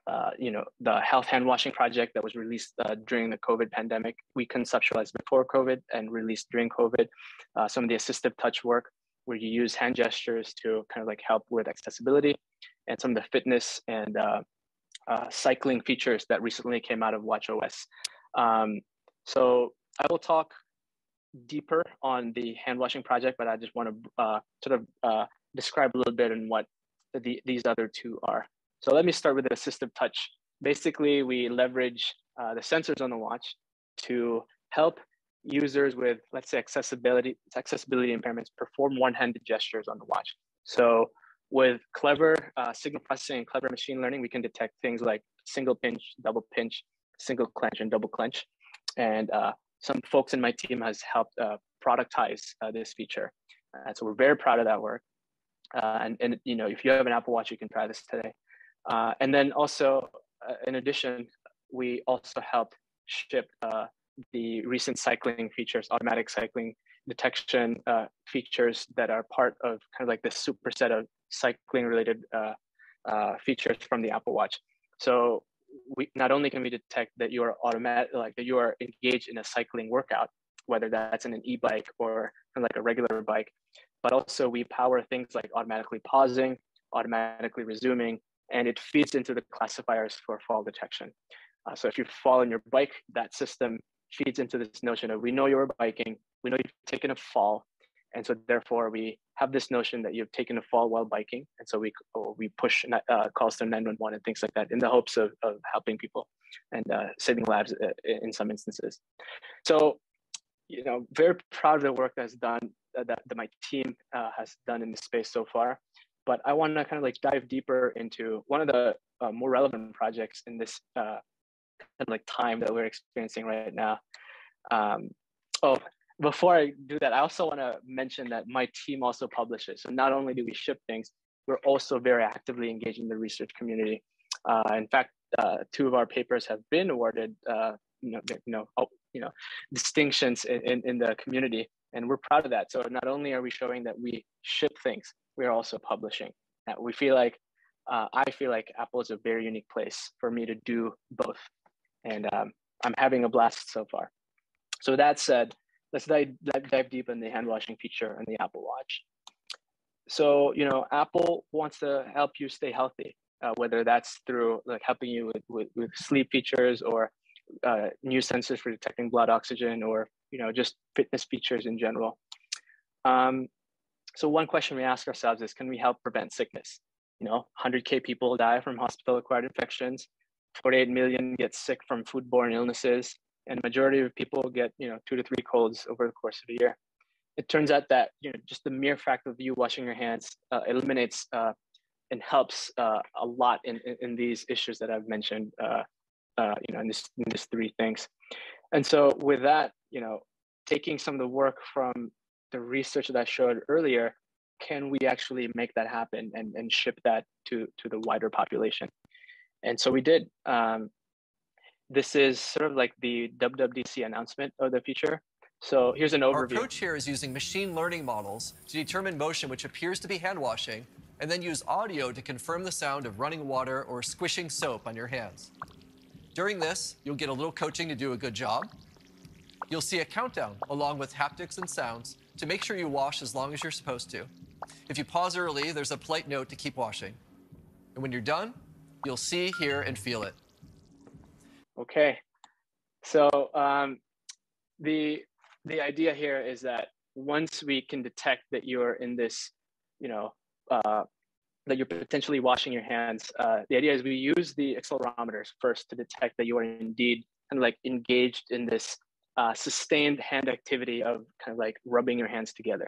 uh, you know, the health hand washing project that was released uh, during the COVID pandemic, we conceptualized before COVID and released during COVID. Uh, some of the assistive touch work where you use hand gestures to kind of like help with accessibility and some of the fitness and uh, uh, cycling features that recently came out of WatchOS. Um, so I will talk deeper on the hand washing project, but I just want to uh, sort of uh, describe a little bit on what the, these other two are. So let me start with the assistive touch. Basically, we leverage uh, the sensors on the watch to help users with, let's say, accessibility accessibility impairments perform one-handed gestures on the watch. So with clever uh, signal processing and clever machine learning, we can detect things like single pinch, double pinch, single clench, and double clench. And uh, some folks in my team has helped uh, productize uh, this feature. And so we're very proud of that work. Uh, and, and you know, if you have an Apple Watch, you can try this today. Uh, and then also, in addition, we also helped ship the recent cycling features, automatic cycling detection uh, features that are part of kind of like this superset of cycling related uh, uh, features from the Apple Watch. So we not only can we detect that you are automatic, like that you are engaged in a cycling workout, whether that's in an e-bike or like a regular bike, but also we power things like automatically pausing, automatically resuming, and it feeds into the classifiers for fall detection. Uh, so if you fall on your bike, that system feeds into this notion of we know you're biking, we know you've taken a fall, and so therefore we have this notion that you've taken a fall while biking, and so we we push uh, calls to 911 and things like that in the hopes of, of helping people and uh, saving lives uh, in some instances. So, you know, very proud of the work that's done uh, that, that my team uh, has done in this space so far. But I want to kind of like dive deeper into one of the uh, more relevant projects in this of like time that we're experiencing right now. Um, oh, before I do that, I also want to mention that my team also publishes. So not only do we ship things, we're also very actively engaged in the research community. Uh, in fact, uh, two of our papers have been awarded, uh, you know, you know, oh, you know, distinctions in, in, in, the community, and we're proud of that. So not only are we showing that we ship things, we are also publishing. We feel like, uh, I feel like Apple is a very unique place for me to do both, and um, I'm having a blast so far. So that said, let's dive, dive deep in the hand washing feature in the Apple Watch. So, you know, Apple wants to help you stay healthy, uh, whether that's through like helping you with, with, with sleep features or uh, new sensors for detecting blood oxygen or, you know, just fitness features in general. Um, so one question we ask ourselves is, can we help prevent sickness? You know, 100K people die from hospital-acquired infections. 48 million get sick from foodborne illnesses and majority of people get you know two to three colds over the course of a year it turns out that you know just the mere fact of you washing your hands uh, eliminates uh, and helps uh, a lot in, in, in, these issues that I've mentioned uh, uh, you know, in this in this three things. And so with that, you know, taking some of the work from the research that I showed earlier, can we actually make that happen and, and ship that to, to the wider population? And so we did. Um, this is sort of like the WWDC announcement of the feature. So here's an overview. Our approach here is using machine learning models to determine motion which appears to be hand washing, and then use audio to confirm the sound of running water or squishing soap on your hands. During this, you'll get a little coaching to do a good job. You'll see a countdown along with haptics and sounds to make sure you wash as long as you're supposed to. If you pause early, there's a polite note to keep washing. And when you're done, you'll see, hear, and feel it. Okay. So um, the the idea here is that once we can detect that you're in this, you know, uh, that you're potentially washing your hands, uh, the idea is we use the accelerometers first to detect that you are indeed kind of like engaged in this uh, sustained hand activity of kind of like rubbing your hands together.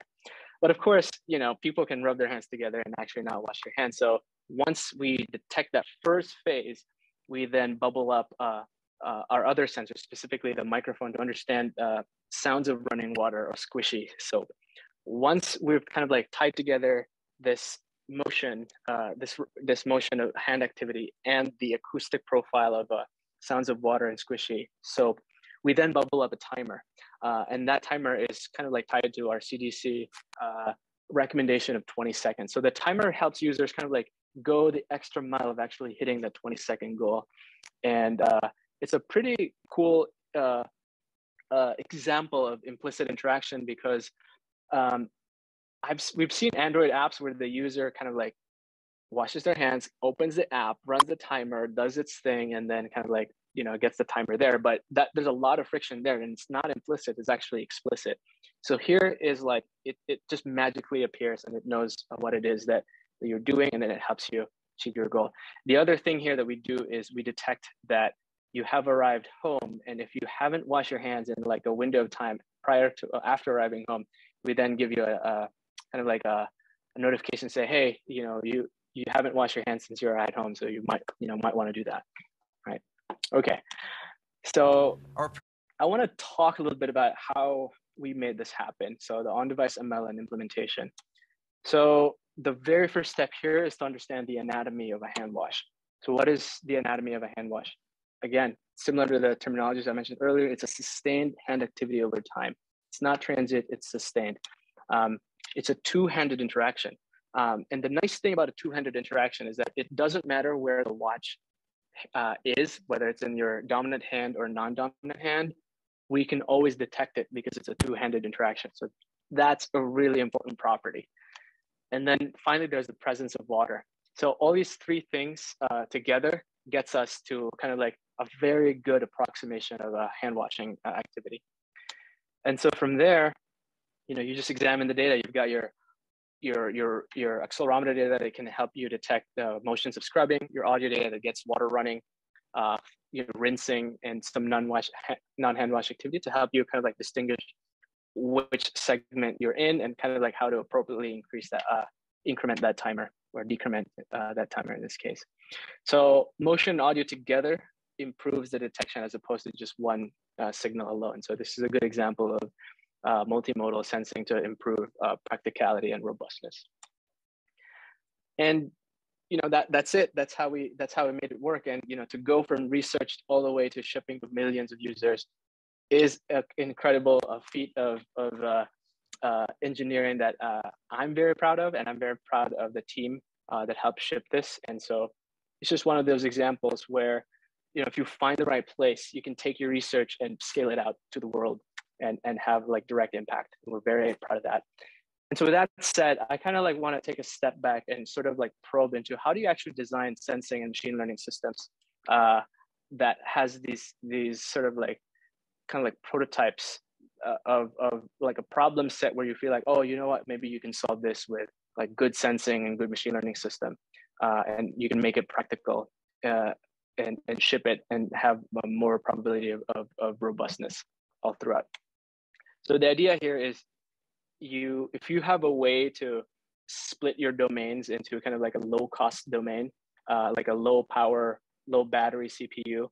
But of course, you know, people can rub their hands together and actually not wash their hands. So once we detect that first phase, we then bubble up uh, uh, our other sensors, specifically the microphone, to understand uh, sounds of running water or squishy soap. Once we've kind of like tied together this motion, uh, this this motion of hand activity and the acoustic profile of uh, sounds of water and squishy soap, we then bubble up a timer. Uh, and that timer is kind of like tied to our CDC recommendation of 20 seconds. So the timer helps users kind of like go the extra mile of actually hitting that 20 second goal. And uh, it's a pretty cool uh, uh, example of implicit interaction because um, I've we've seen Android apps where the user kind of like washes their hands, opens the app, runs the timer, does its thing, and then kind of like you know gets the timer there. But that there's a lot of friction there, and it's not implicit; it's actually explicit. So here is like it it just magically appears, and it knows what it is that, that you're doing, and then it helps you achieve your goal. The other thing here that we do is we detect that you have arrived home and if you haven't washed your hands in like a window of time prior to uh, after arriving home we then give you a, a kind of like a, a, notification say hey you know you you haven't washed your hands since you're at home so you might you know might want to do that. Right? Okay. So Our- i want to talk a little bit about how we made this happen. So the on-device ml and implementation. So the very first step here is to understand the anatomy of a hand wash so what is the anatomy of a hand wash again, similar to the terminologies I mentioned earlier, it's a sustained hand activity over time. It's not transient, it's sustained. Um, it's a two-handed interaction. Um, and the nice thing about a two-handed interaction is that it doesn't matter where the watch uh, is, whether it's in your dominant hand or non-dominant hand, we can always detect it because it's a two-handed interaction. So that's a really important property. And then finally, there's the presence of water. So all these three things uh, together gets us to kind of like a very good approximation of a hand washing uh, activity. And so from there, you know, you just examine the data. You've got your your your your accelerometer data that can help you detect the motions of scrubbing, your audio data that gets water running, uh, you know, rinsing, and some non-wash non-hand wash activity to help you kind of like distinguish which segment you're in and kind of like how to appropriately increase that uh, increment that timer or decrement uh, that timer in this case. So motion and audio together improves the detection as opposed to just one uh, signal alone. So this is a good example of uh, multimodal sensing to improve uh, practicality and robustness. And you know that that's it. That's how we that's how we made it work. And you know to go from research all the way to shipping to millions of users is an incredible uh, feat of of uh, uh, engineering that I'm very proud of, and I'm very proud of the team that helped ship this. And so it's just one of those examples where you know if you find the right place you can take your research and scale it out to the world and and have like direct impact and we're very proud of that and so with that said i kind of like want to take a step back and sort of like probe into how do you actually design sensing and machine learning systems uh, that has these these sort of like kind of like prototypes uh, of of like a problem set where you feel like oh you know what maybe you can solve this with like good sensing and good machine learning system uh, and you can make it practical uh, and, and ship it and have a more probability of, of, of robustness all throughout. So the idea here is you if you have a way to split your domains into kind of like a low cost domain, uh, like a low power, low battery CPU,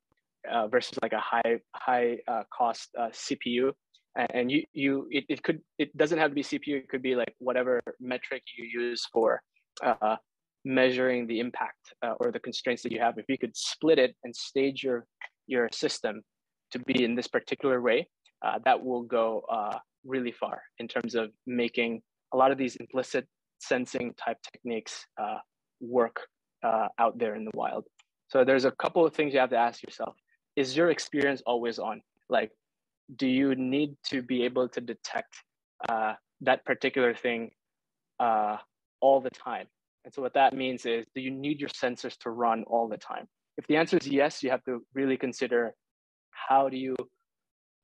uh, versus like a high high uh, cost uh, CPU. And you you it, it could it doesn't have to be CPU. It could be like whatever metric you use for uh, measuring the impact uh, or the constraints that you have. If you could split it and stage your your system to be in this particular way, uh, that will go really far in terms of making a lot of these implicit sensing type techniques work out there in the wild. So there's a couple of things you have to ask yourself. Is your experience always on? Like, do you need to be able to detect uh, that particular thing uh, all the time? And so what that means is, do you need your sensors to run all the time? If the answer is yes, you have to really consider how do you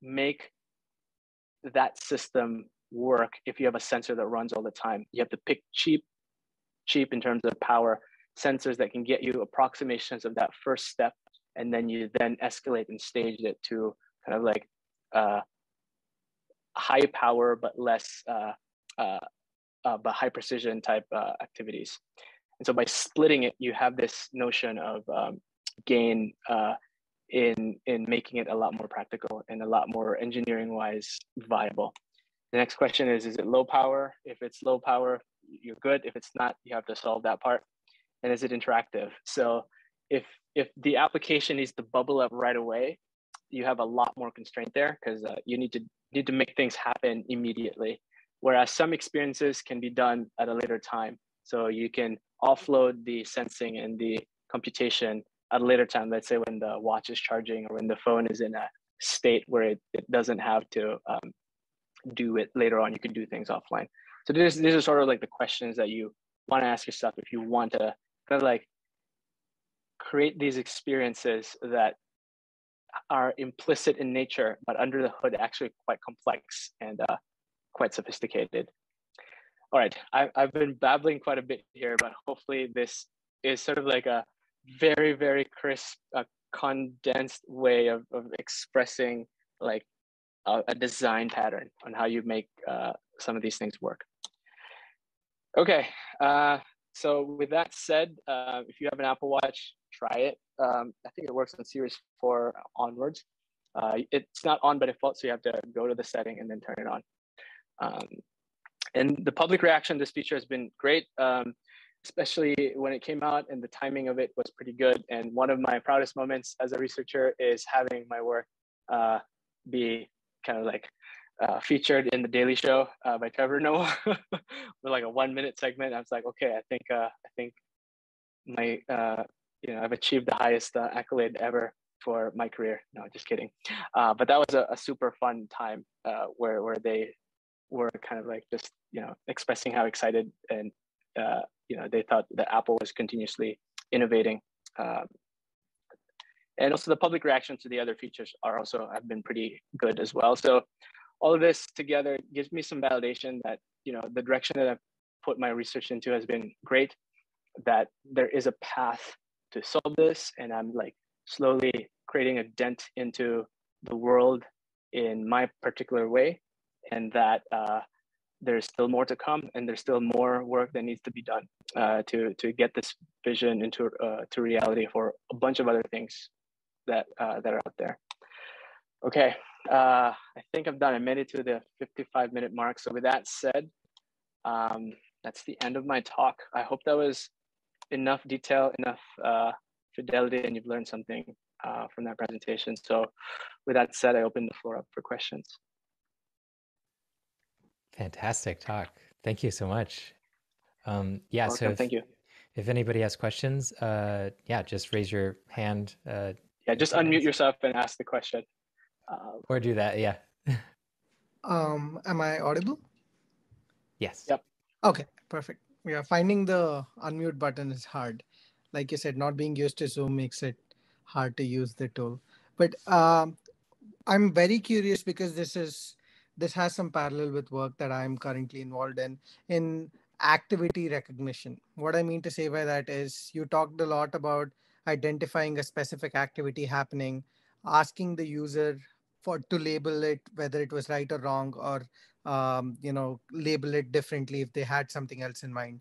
make that system work if you have a sensor that runs all the time. You have to pick cheap, cheap in terms of power, sensors that can get you approximations of that first step and then you then escalate and stage it to kind of like uh, high power but less uh, uh, uh but high precision type uh, activities. And so by splitting it you have this notion of um, gain uh, in in making it a lot more practical and a lot more engineering wise viable. The next question is is it low power? If it's low power you're good. If it's not you have to solve that part. And is it interactive? So if if the application needs to bubble up right away, you have a lot more constraint there because uh, you need to need to make things happen immediately. Whereas some experiences can be done at a later time. So you can offload the sensing and the computation at a later time. Let's say when the watch is charging or when the phone is in a state where it, it doesn't have to um, do it later on. You can do things offline. So these, these are sort of like the questions that you want to ask yourself if you want to kind of like create these experiences that are implicit in nature, but under the hood actually quite complex and uh, quite sophisticated. All right, I, I've been babbling quite a bit here, but hopefully this is sort of like a very, very crisp, uh, condensed way of, of expressing like a, a, design pattern on how you make uh, some of these things work. Okay, uh, so with that said, uh, if you have an Apple Watch, try it. Um, I think it works on Series 4 onwards. Uh, it's not on by default, so you have to go to the setting and then turn it on. Um, and the public reaction to this feature has been great, um, especially when it came out and the timing of it was pretty good. And one of my proudest moments as a researcher is having my work uh, be kind of like uh, featured in the Daily Show uh, by Trevor Noah with like a one minute segment. I was like, okay, I think uh, I think my uh, you know I've achieved the highest uh, accolade ever for my career. No, just kidding. Uh, but that was a, a super fun time where where they were kind of like just you know expressing how excited and you know they thought that Apple was continuously innovating. Um, and also the public reaction to the other features are also have been pretty good as well. So all of this together gives me some validation that you know the direction that I've put my research into has been great. That there is a path to solve this, and I'm like slowly creating a dent into the world in my particular way, and that uh, there's still more to come, and there's still more work that needs to be done uh, to to get this vision into uh, to reality for a bunch of other things that uh, that are out there. Okay, uh, I think I've done. I made it to the 55 minute mark. So with that said, um, that's the end of my talk. I hope that was enough detail, enough uh, fidelity, and you've learned something uh, from that presentation. So with that said, I open the floor up for questions. Fantastic talk. Thank you so much. Um, yeah, Welcome. so if, thank you. If anybody has questions, uh, yeah, just raise your hand. Uh, yeah, just unmute yourself and ask the question. Uh, or do that, yeah. um, am I audible? Yes. Yep. Okay, perfect. Yeah, finding the unmute button is hard. Like you said, not being used to Zoom makes it hard to use the tool. But um, I'm very curious because this is this has some parallel with work that I'm currently involved in in activity recognition. What I mean to say by that is you talked a lot about identifying a specific activity happening, asking the user for to label it whether it was right or wrong or um, you know label it differently if they had something else in mind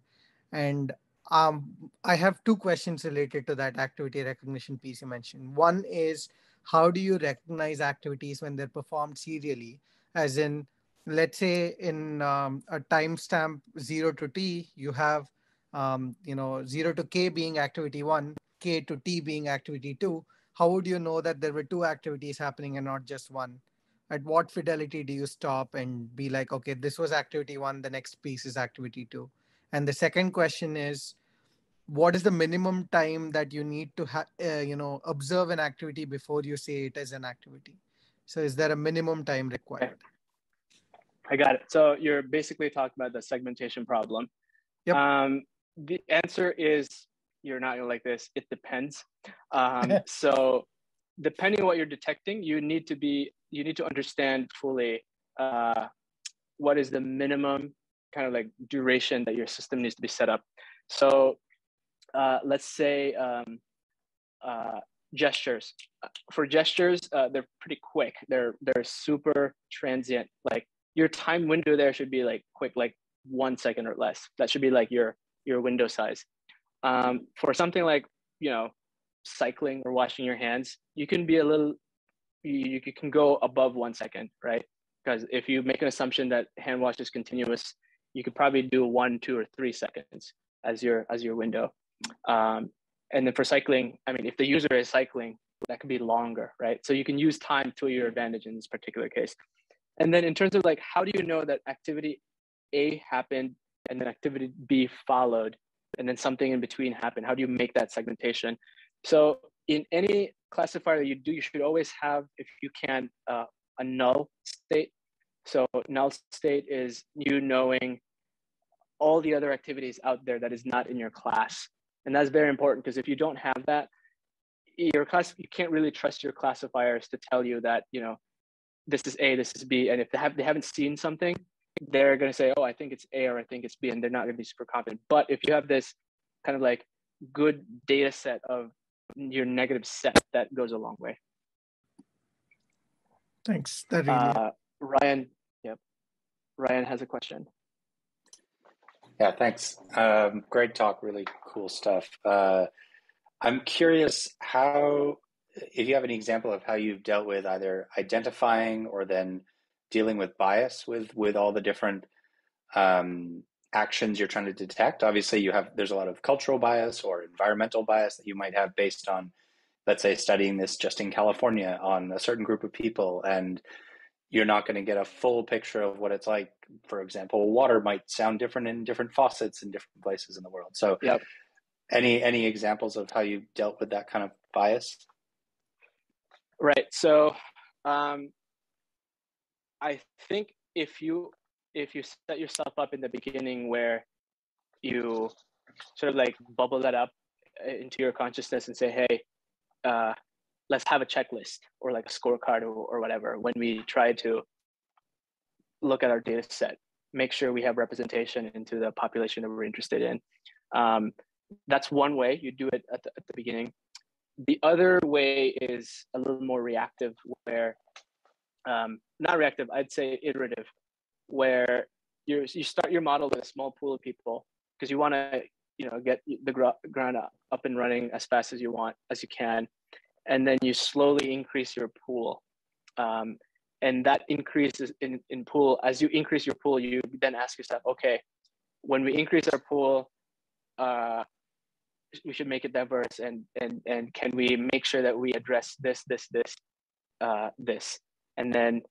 and um, i have two questions related to that activity recognition piece you mentioned one is how do you recognize activities when they're performed serially? As in, let's say in um, a timestamp zero to t, you have um, you know zero to k being activity one, k to t being activity two. How would you know that there were two activities happening and not just one? At what fidelity do you stop and be like, okay, this was activity one, the next piece is activity two? And the second question is, what is the minimum time that you need to ha- uh, you know observe an activity before you say it as an activity so is there a minimum time required i got it so you're basically talking about the segmentation problem yep. um, the answer is you're not like this it depends um, so depending on what you're detecting you need to be you need to understand fully uh, what is the minimum kind of like duration that your system needs to be set up so uh, let's say um, uh, gestures. For gestures, uh, they're pretty quick. They're they're super transient. Like your time window there should be like quick, like one second or less. That should be like your your window size. Um, for something like you know cycling or washing your hands, you can be a little. You, you can go above one second, right? Because if you make an assumption that hand wash is continuous, you could probably do one, two, or three seconds as your as your window. Um, and then for cycling, I mean, if the user is cycling, that could be longer, right? So you can use time to your advantage in this particular case. And then in terms of like, how do you know that activity A happened and then activity B followed, and then something in between happen? How do you make that segmentation? So in any classifier that you do, you should always have, if you can, uh, a null state. So null state is you knowing all the other activities out there that is not in your class and that's very important because if you don't have that your class you can't really trust your classifiers to tell you that you know this is a this is b and if they have they haven't seen something they're going to say oh i think it's a or i think it's b and they're not going to be super confident but if you have this kind of like good data set of your negative set that goes a long way thanks that really... uh, ryan yep ryan has a question yeah, thanks. Um, great talk. Really cool stuff. Uh, I'm curious how, if you have any example of how you've dealt with either identifying or then dealing with bias with with all the different um, actions you're trying to detect. Obviously, you have there's a lot of cultural bias or environmental bias that you might have based on, let's say, studying this just in California on a certain group of people and you're not going to get a full picture of what it's like. For example, water might sound different in different faucets in different places in the world. So, yep. any any examples of how you dealt with that kind of bias? Right. So, um, I think if you if you set yourself up in the beginning where you sort of like bubble that up uh, into your consciousness and say, hey, uh, let's have a checklist or like a scorecard or, or whatever when we try to look at our data set make sure we have representation into the population that we're interested in um, that's one way you do it at the, at the beginning. The other way is a little more reactive where um, not reactive i'd say iterative where you you start your model with a small pool of people because you want to you know get the ground up and running as fast as you want as you can and then you slowly increase your pool. Um, and that increases in, in pool. As you increase your pool, you then ask yourself, okay, when we increase our pool, uh, we should make it diverse and, and, and can we make sure that we address this, this, this, uh, this. And then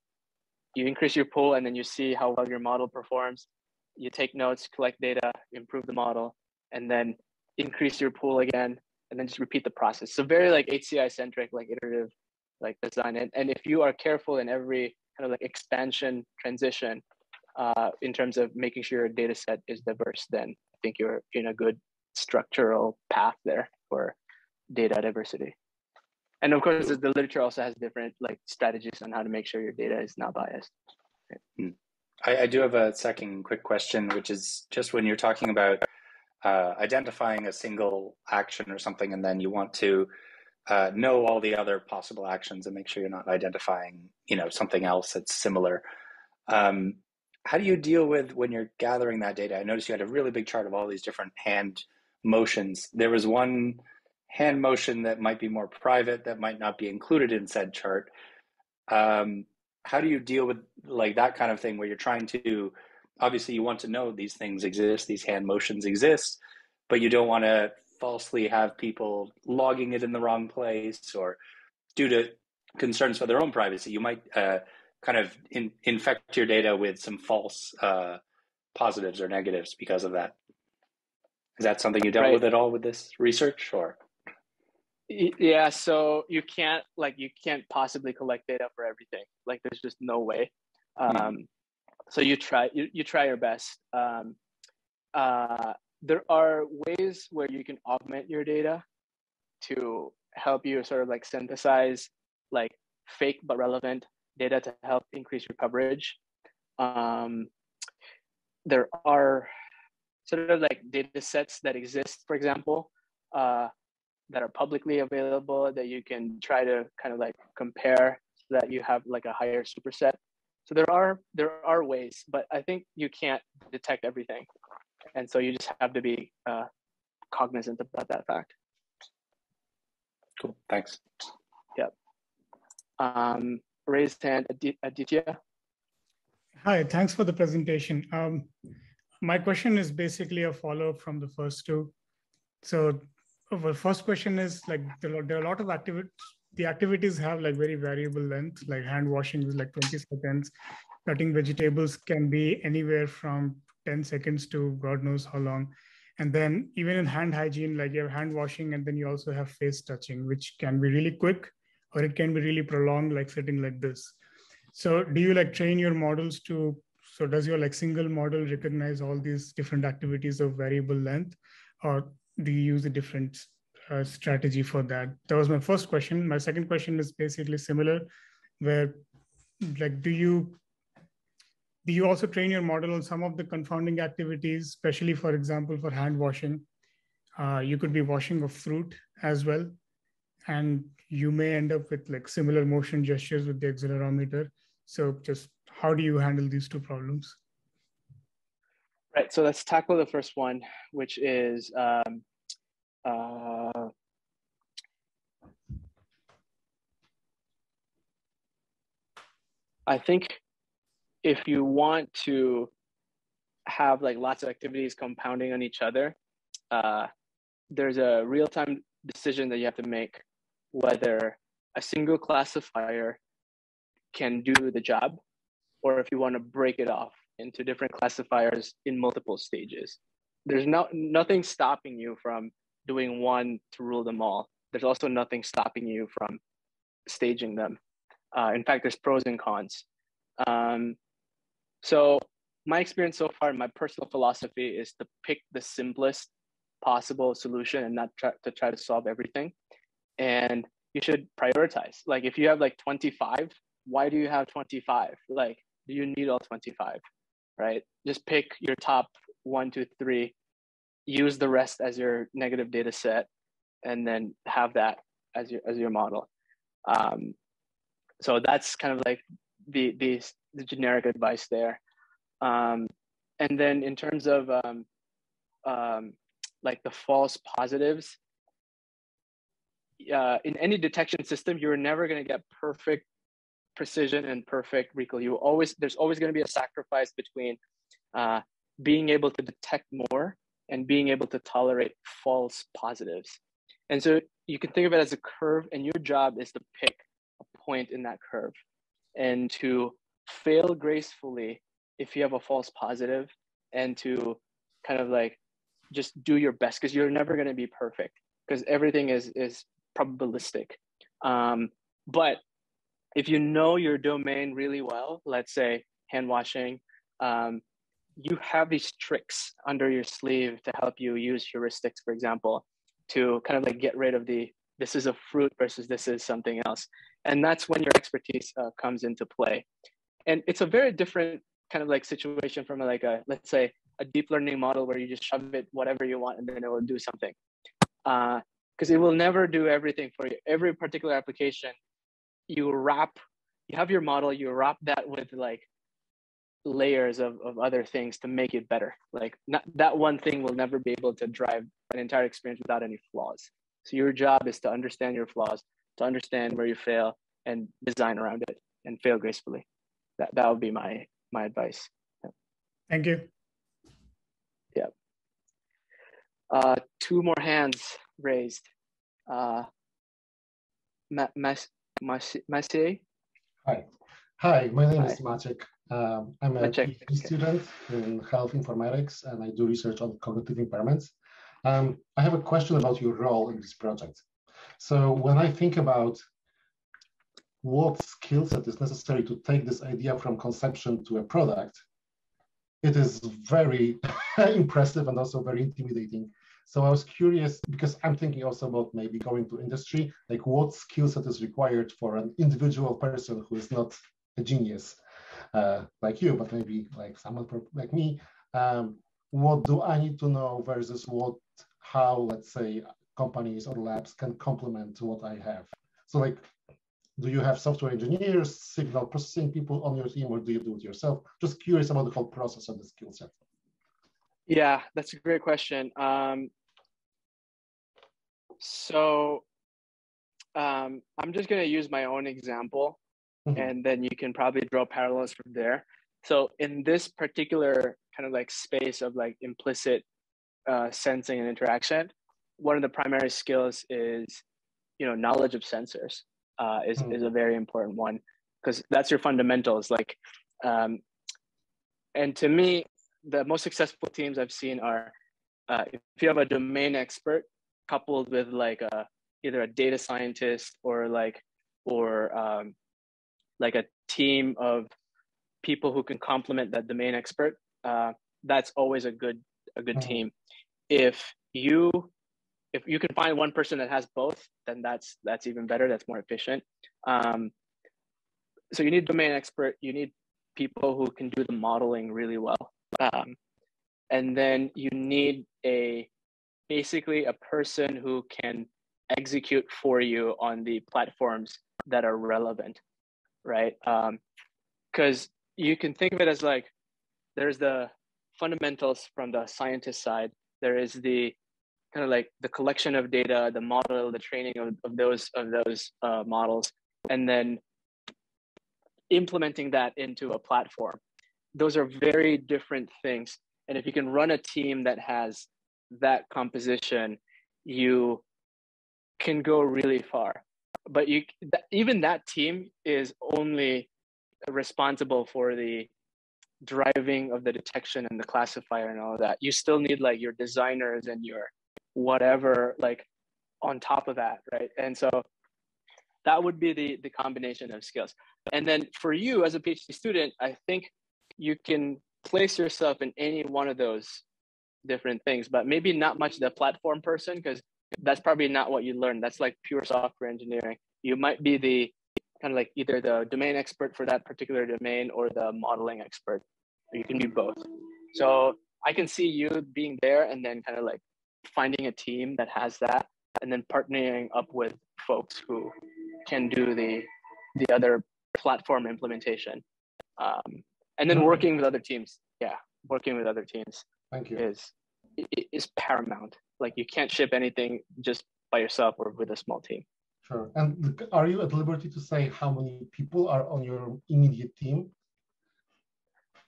you increase your pool and then you see how well your model performs. You take notes, collect data, improve the model, and then increase your pool again and then just repeat the process. So very like HCI centric, like iterative, like design. And, and if you are careful in every kind of like expansion transition, uh, in terms of making sure your data set is diverse, then I think you're in a good structural path there for data diversity. And of course, the literature also has different like strategies on how to make sure your data is not biased. Hmm. I, I do have a second quick question, which is just when you're talking about uh, identifying a single action or something, and then you want to uh, know all the other possible actions and make sure you're not identifying, you know, something else that's similar. Um, how do you deal with when you're gathering that data? I noticed you had a really big chart of all these different hand motions. There was one hand motion that might be more private, that might not be included in said chart. Um, how do you deal with like that kind of thing where you're trying to obviously you want to know these things exist, these hand motions exist, but you don't want to falsely have people logging it in the wrong place or due to concerns for their own privacy, you might uh, kind of in, infect your data with some false uh, positives or negatives because of that. Is that something you dealt right. with at all with this research or? Yeah, so you can't like you can't possibly collect data for everything. Like there's just no way. Hmm. Um, mm. So you try you, you try your best. Um, uh, there are ways where you can augment your data to help you sort of like synthesize like fake but relevant data to help increase your coverage. Um, there are sort of like data sets that exist, for example, uh, that are publicly available that you can try to kind of like compare so that you have like a higher superset. So there are there are ways, but I think you can't detect everything, and so you just have to be uh, cognizant about that fact. Cool. Thanks. Yep. Um, raised hand, Aditya. Hi. Thanks for the presentation. Um, my question is basically a follow up from the first two. So well, first question is like there there are a lot of activities. The activities have like very variable length, like hand washing is like 20 seconds. Cutting vegetables can be anywhere from 10 seconds to God knows how long. And then even in hand hygiene, like you have hand washing and then you also have face touching, which can be really quick or it can be really prolonged, like sitting like this. So do you like train your models to, so does your like single model recognize all these different activities of variable length? Or do you use a different uh, strategy for that? That was my first question. My second question is basically similar, where like do you do you also train your model on some of the confounding activities, especially for example for hand washing? Uh, you could be washing a fruit as well, and you may end up with like similar motion gestures with the accelerometer. So just how do you handle these two problems? Right. So let's tackle the first one, which is um, uh, I think if you want to have like lots of activities compounding on each other, uh, there's a real-time decision that you have to make whether a single classifier can do the job or if you want to break it off into different classifiers in multiple stages. There's no, nothing stopping you from doing one to rule them all. There's also nothing stopping you from staging them. Uh, in fact, there's pros and cons. Um, so my experience so far, my personal philosophy is to pick the simplest possible solution and not try to try to solve everything. And you should prioritize. Like if you have like 25, why do you have 25? Like, do you need all 25? Right? Just pick your top one, two, three, use the rest as your negative data set, and then have that as your as your model. Um, so that's kind of like the the, the generic advice there. Um, and then in terms of um, um, like the false positives, uh, in any detection system, you're never going to get perfect precision and perfect recall. You always there's always going to be a sacrifice between uh, being able to detect more and being able to tolerate false positives. And so you can think of it as a curve, and your job is to pick a point in that curve and to fail gracefully if you have a false positive and to kind of like just do your best because you're never going to be perfect because everything is is probabilistic um, but if you know your domain really well, let's say hand washing, um, you have these tricks under your sleeve to help you use heuristics, for example, to kind of like get rid of the this is a fruit versus this is something else. And that's when your expertise uh, comes into play. And it's a very different kind of like situation from like a, let's say, a deep learning model where you just shove it whatever you want and then it will do something. Because uh, it will never do everything for you. Every particular application you wrap you have your model you wrap that with like layers of, of other things to make it better like not, that one thing will never be able to drive an entire experience without any flaws So your job is to understand your flaws, to understand where you fail, and design around it and fail gracefully. That that would be my my advice. Thank you. Yeah. Uh, two more hands raised. Uh, Maciej? Hi. Hi, my name Hi. is Maciek. Um, I'm a PhD student in health informatics and I do research on cognitive impairments. Um, I have a question about your role in this project. So when I think about what skill set is necessary to take this idea from conception to a product, it is very impressive and also very intimidating. So I was curious because I'm thinking also about maybe going to industry, like what skill set is required for an individual person who is not a genius uh, like you, but maybe like someone like me. Um, what do I need to know versus what, how, let's say, companies or labs can complement what I have? So like, do you have software engineers, signal processing people on your team, or do you do it yourself? Just curious about the whole process and the skill set. Yeah, that's a great question. Um, so um, I'm just going to use my own example, mm-hmm. and then you can probably draw parallels from there. So in this particular kind of like space of like implicit uh, sensing and interaction, one of the primary skills is, you know, knowledge of sensors uh, is mm-hmm. is a very important one because that's your fundamentals. Like, um, and to me, the most successful teams I've seen are uh, if you have a domain expert coupled with like a either a data scientist or like or um, like a team of people who can complement that domain expert uh, that's always a good a good mm-hmm. team if you if you can find one person that has both then that's that's even better that's more efficient um, so you need domain expert you need people who can do the modeling really well um, and then you need a basically a person who can execute for you on the platforms that are relevant, right? Because um, you can think of it as like there's the fundamentals from the scientist side. There is the kind of like the collection of data, the model, the training of, of those of those uh, models, and then implementing that into a platform. Those are very different things. And if you can run a team that has that composition, you can go really far. But you th- even that team is only responsible for the driving of the detection and the classifier and all of that. You still need like your designers and your whatever like on top of that, right? And so that would be the the combination of skills. And then for you as a PhD student, I think you can place yourself in any one of those different things, but maybe not much the platform person because that's probably not what you learn. That's like pure software engineering. You might be the kind of like either the domain expert for that particular domain or the modeling expert. You can be both. So I can see you being there and then kind of like finding a team that has that and then partnering up with folks who can do the the other platform implementation um, and then working with other teams yeah working with other teams Thank you. Is is paramount. Like you can't ship anything just by yourself or with a small team. Sure. And are you at liberty to say how many people are on your immediate team?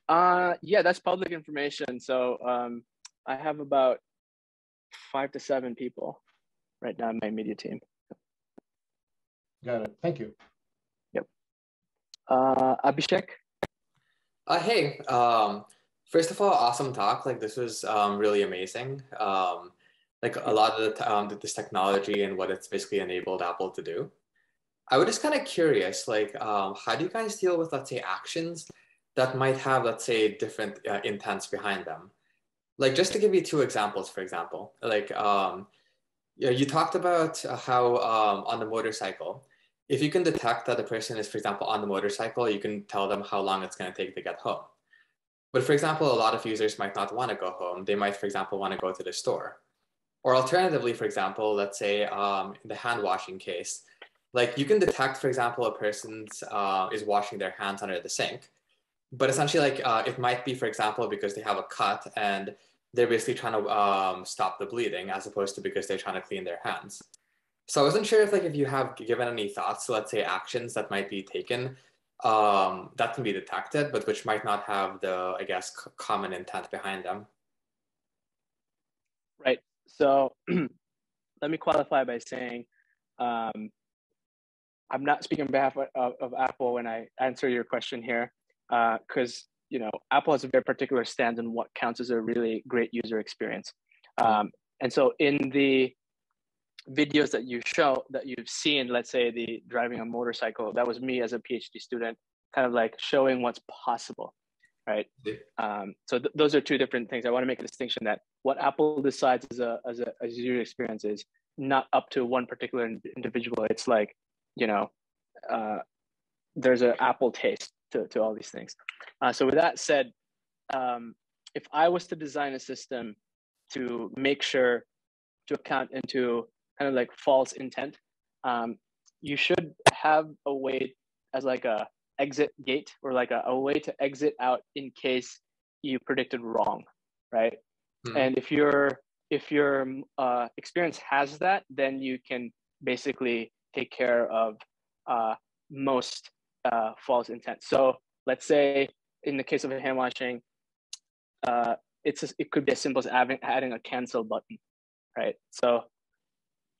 Uh, yeah, that's public information. So um, I have about five to seven people right now in my media team. Got it. Thank you. Yep. Uh, Abhishek? Uh, hey, um, First of all, awesome talk. Like this was um, really amazing. Um, like a lot of the, um, this technology and what it's basically enabled Apple to do. I was just kind of curious, like, um, how do you guys deal with, let's say, actions that might have, let's say, different uh, intents behind them? Like, just to give you two examples, for example, like, um, you, you talked about how um, on the motorcycle, if you can detect that the person is, for example, on the motorcycle, you can tell them how long it's going to take to get home. But for example, a lot of users might not want to go home. They might, for example, want to go to the store. Or alternatively, for example, let's say um, in the hand washing case, like you can detect, for example, a person uh, is washing their hands under the sink, but essentially like uh, it might be, for example, because they have a cut and they're basically trying to um, stop the bleeding as opposed to because they're trying to clean their hands. So I wasn't sure if like if you have given any thoughts let's say actions that might be taken um, that can be detected, but which might not have the I guess common intent behind them. Right. So let me qualify by saying um, I'm not speaking on behalf of, of, Apple when I answer your question here, because uh, you know Apple has a very particular stance on what counts as a really great user experience. Um, and so in the videos that you show that you've seen, let's say the driving a motorcycle, that was me as a PhD student, kind of like showing what's possible, right? Yeah. Um, so th- those are two different things. I want to make a distinction that what Apple decides as a as a as user experience is not up to one particular individual. It's like you know, uh, there's an Apple taste to, to all these things. Uh, so with that said, um, if I was to design a system to make sure to account into kind of like false intent, um, you should have a way as like a exit gate or like a, a way to exit out in case you predicted wrong, right? Mm-hmm. And if your if your uh, experience has that, then you can basically take care of uh, most uh, false intent. So let's say in the case of hand washing, uh, it's a, it could be as simple as adding, adding a cancel button, right? So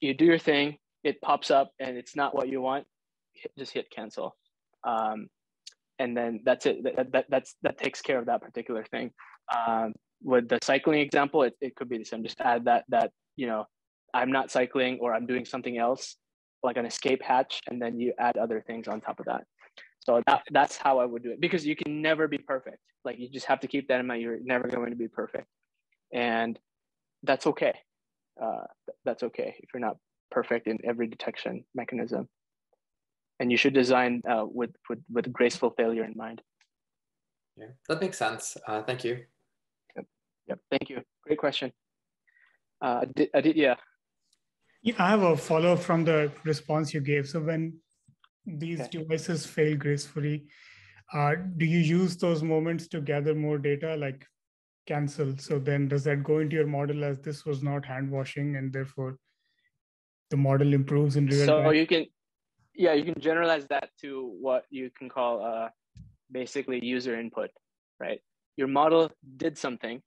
you do your thing, it pops up, and it's not what you want. Just hit cancel, um, and then that's it. That, that that's that takes care of that particular thing. Um, with the cycling example, it, it could be the same. Just add that that you know I'm not cycling or I'm doing something else, like an escape hatch, and then you add other things on top of that. So that, that's how I would do it because you can never be perfect. Like you just have to keep that in mind. You're never going to be perfect, and that's okay. Uh, that's okay if you're not perfect in every detection mechanism. And you should design uh, with, with with graceful failure in mind. Yeah, that makes sense. Uh, thank you. Yep. yep. Thank you. Great question. Uh, Aditya, yeah, I have a follow up from the response you gave. So when these okay. devices fail gracefully, uh, do you use those moments to gather more data, like cancel? So then, does that go into your model as this was not hand washing, and therefore the model improves in real so time? So you can, yeah, you can generalize that to what you can call uh, basically user input, right? Your model did something,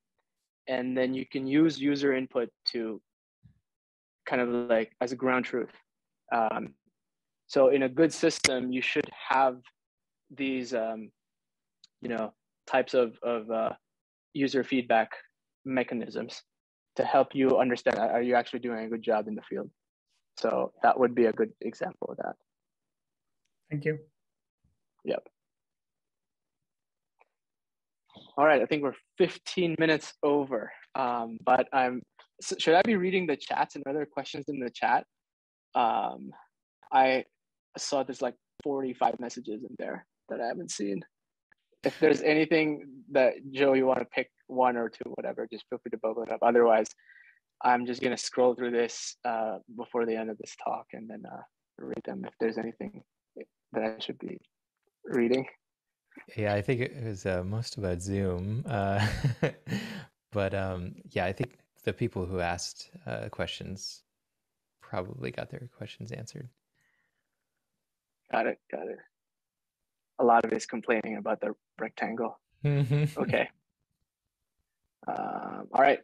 and then you can use user input to kind of like as a ground truth. Um, so in a good system, you should have these, um, you know, types of, of uh, user feedback mechanisms to help you understand, are you actually doing a good job in the field? So that would be a good example of that. Thank you. Yep. All right, I think we're 15 minutes over, um, but I'm so should I be reading the chats and other questions in the chat? Um, I saw there's like 45 messages in there that I haven't seen. If there's anything that Joe you want to pick one or two, whatever, just feel free to bubble it up. Otherwise, I'm just gonna scroll through this uh, before the end of this talk and then uh, read them if there's anything that I should be reading. Yeah, I think it was uh, most about Zoom, uh, but um, yeah, I think the people who asked uh, questions probably got their questions answered. Got it. Got it. A lot of it is complaining about the rectangle. Mm-hmm. okay. Um, all right.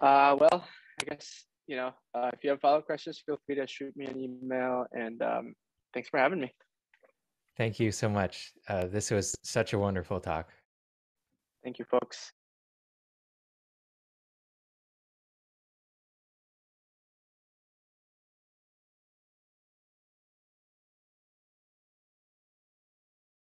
Uh, well, I guess you know uh, if you have follow-up questions, feel free to shoot me an email. And um, thanks for having me. Thank you so much. Uh, this was such a wonderful talk. Thank you, folks.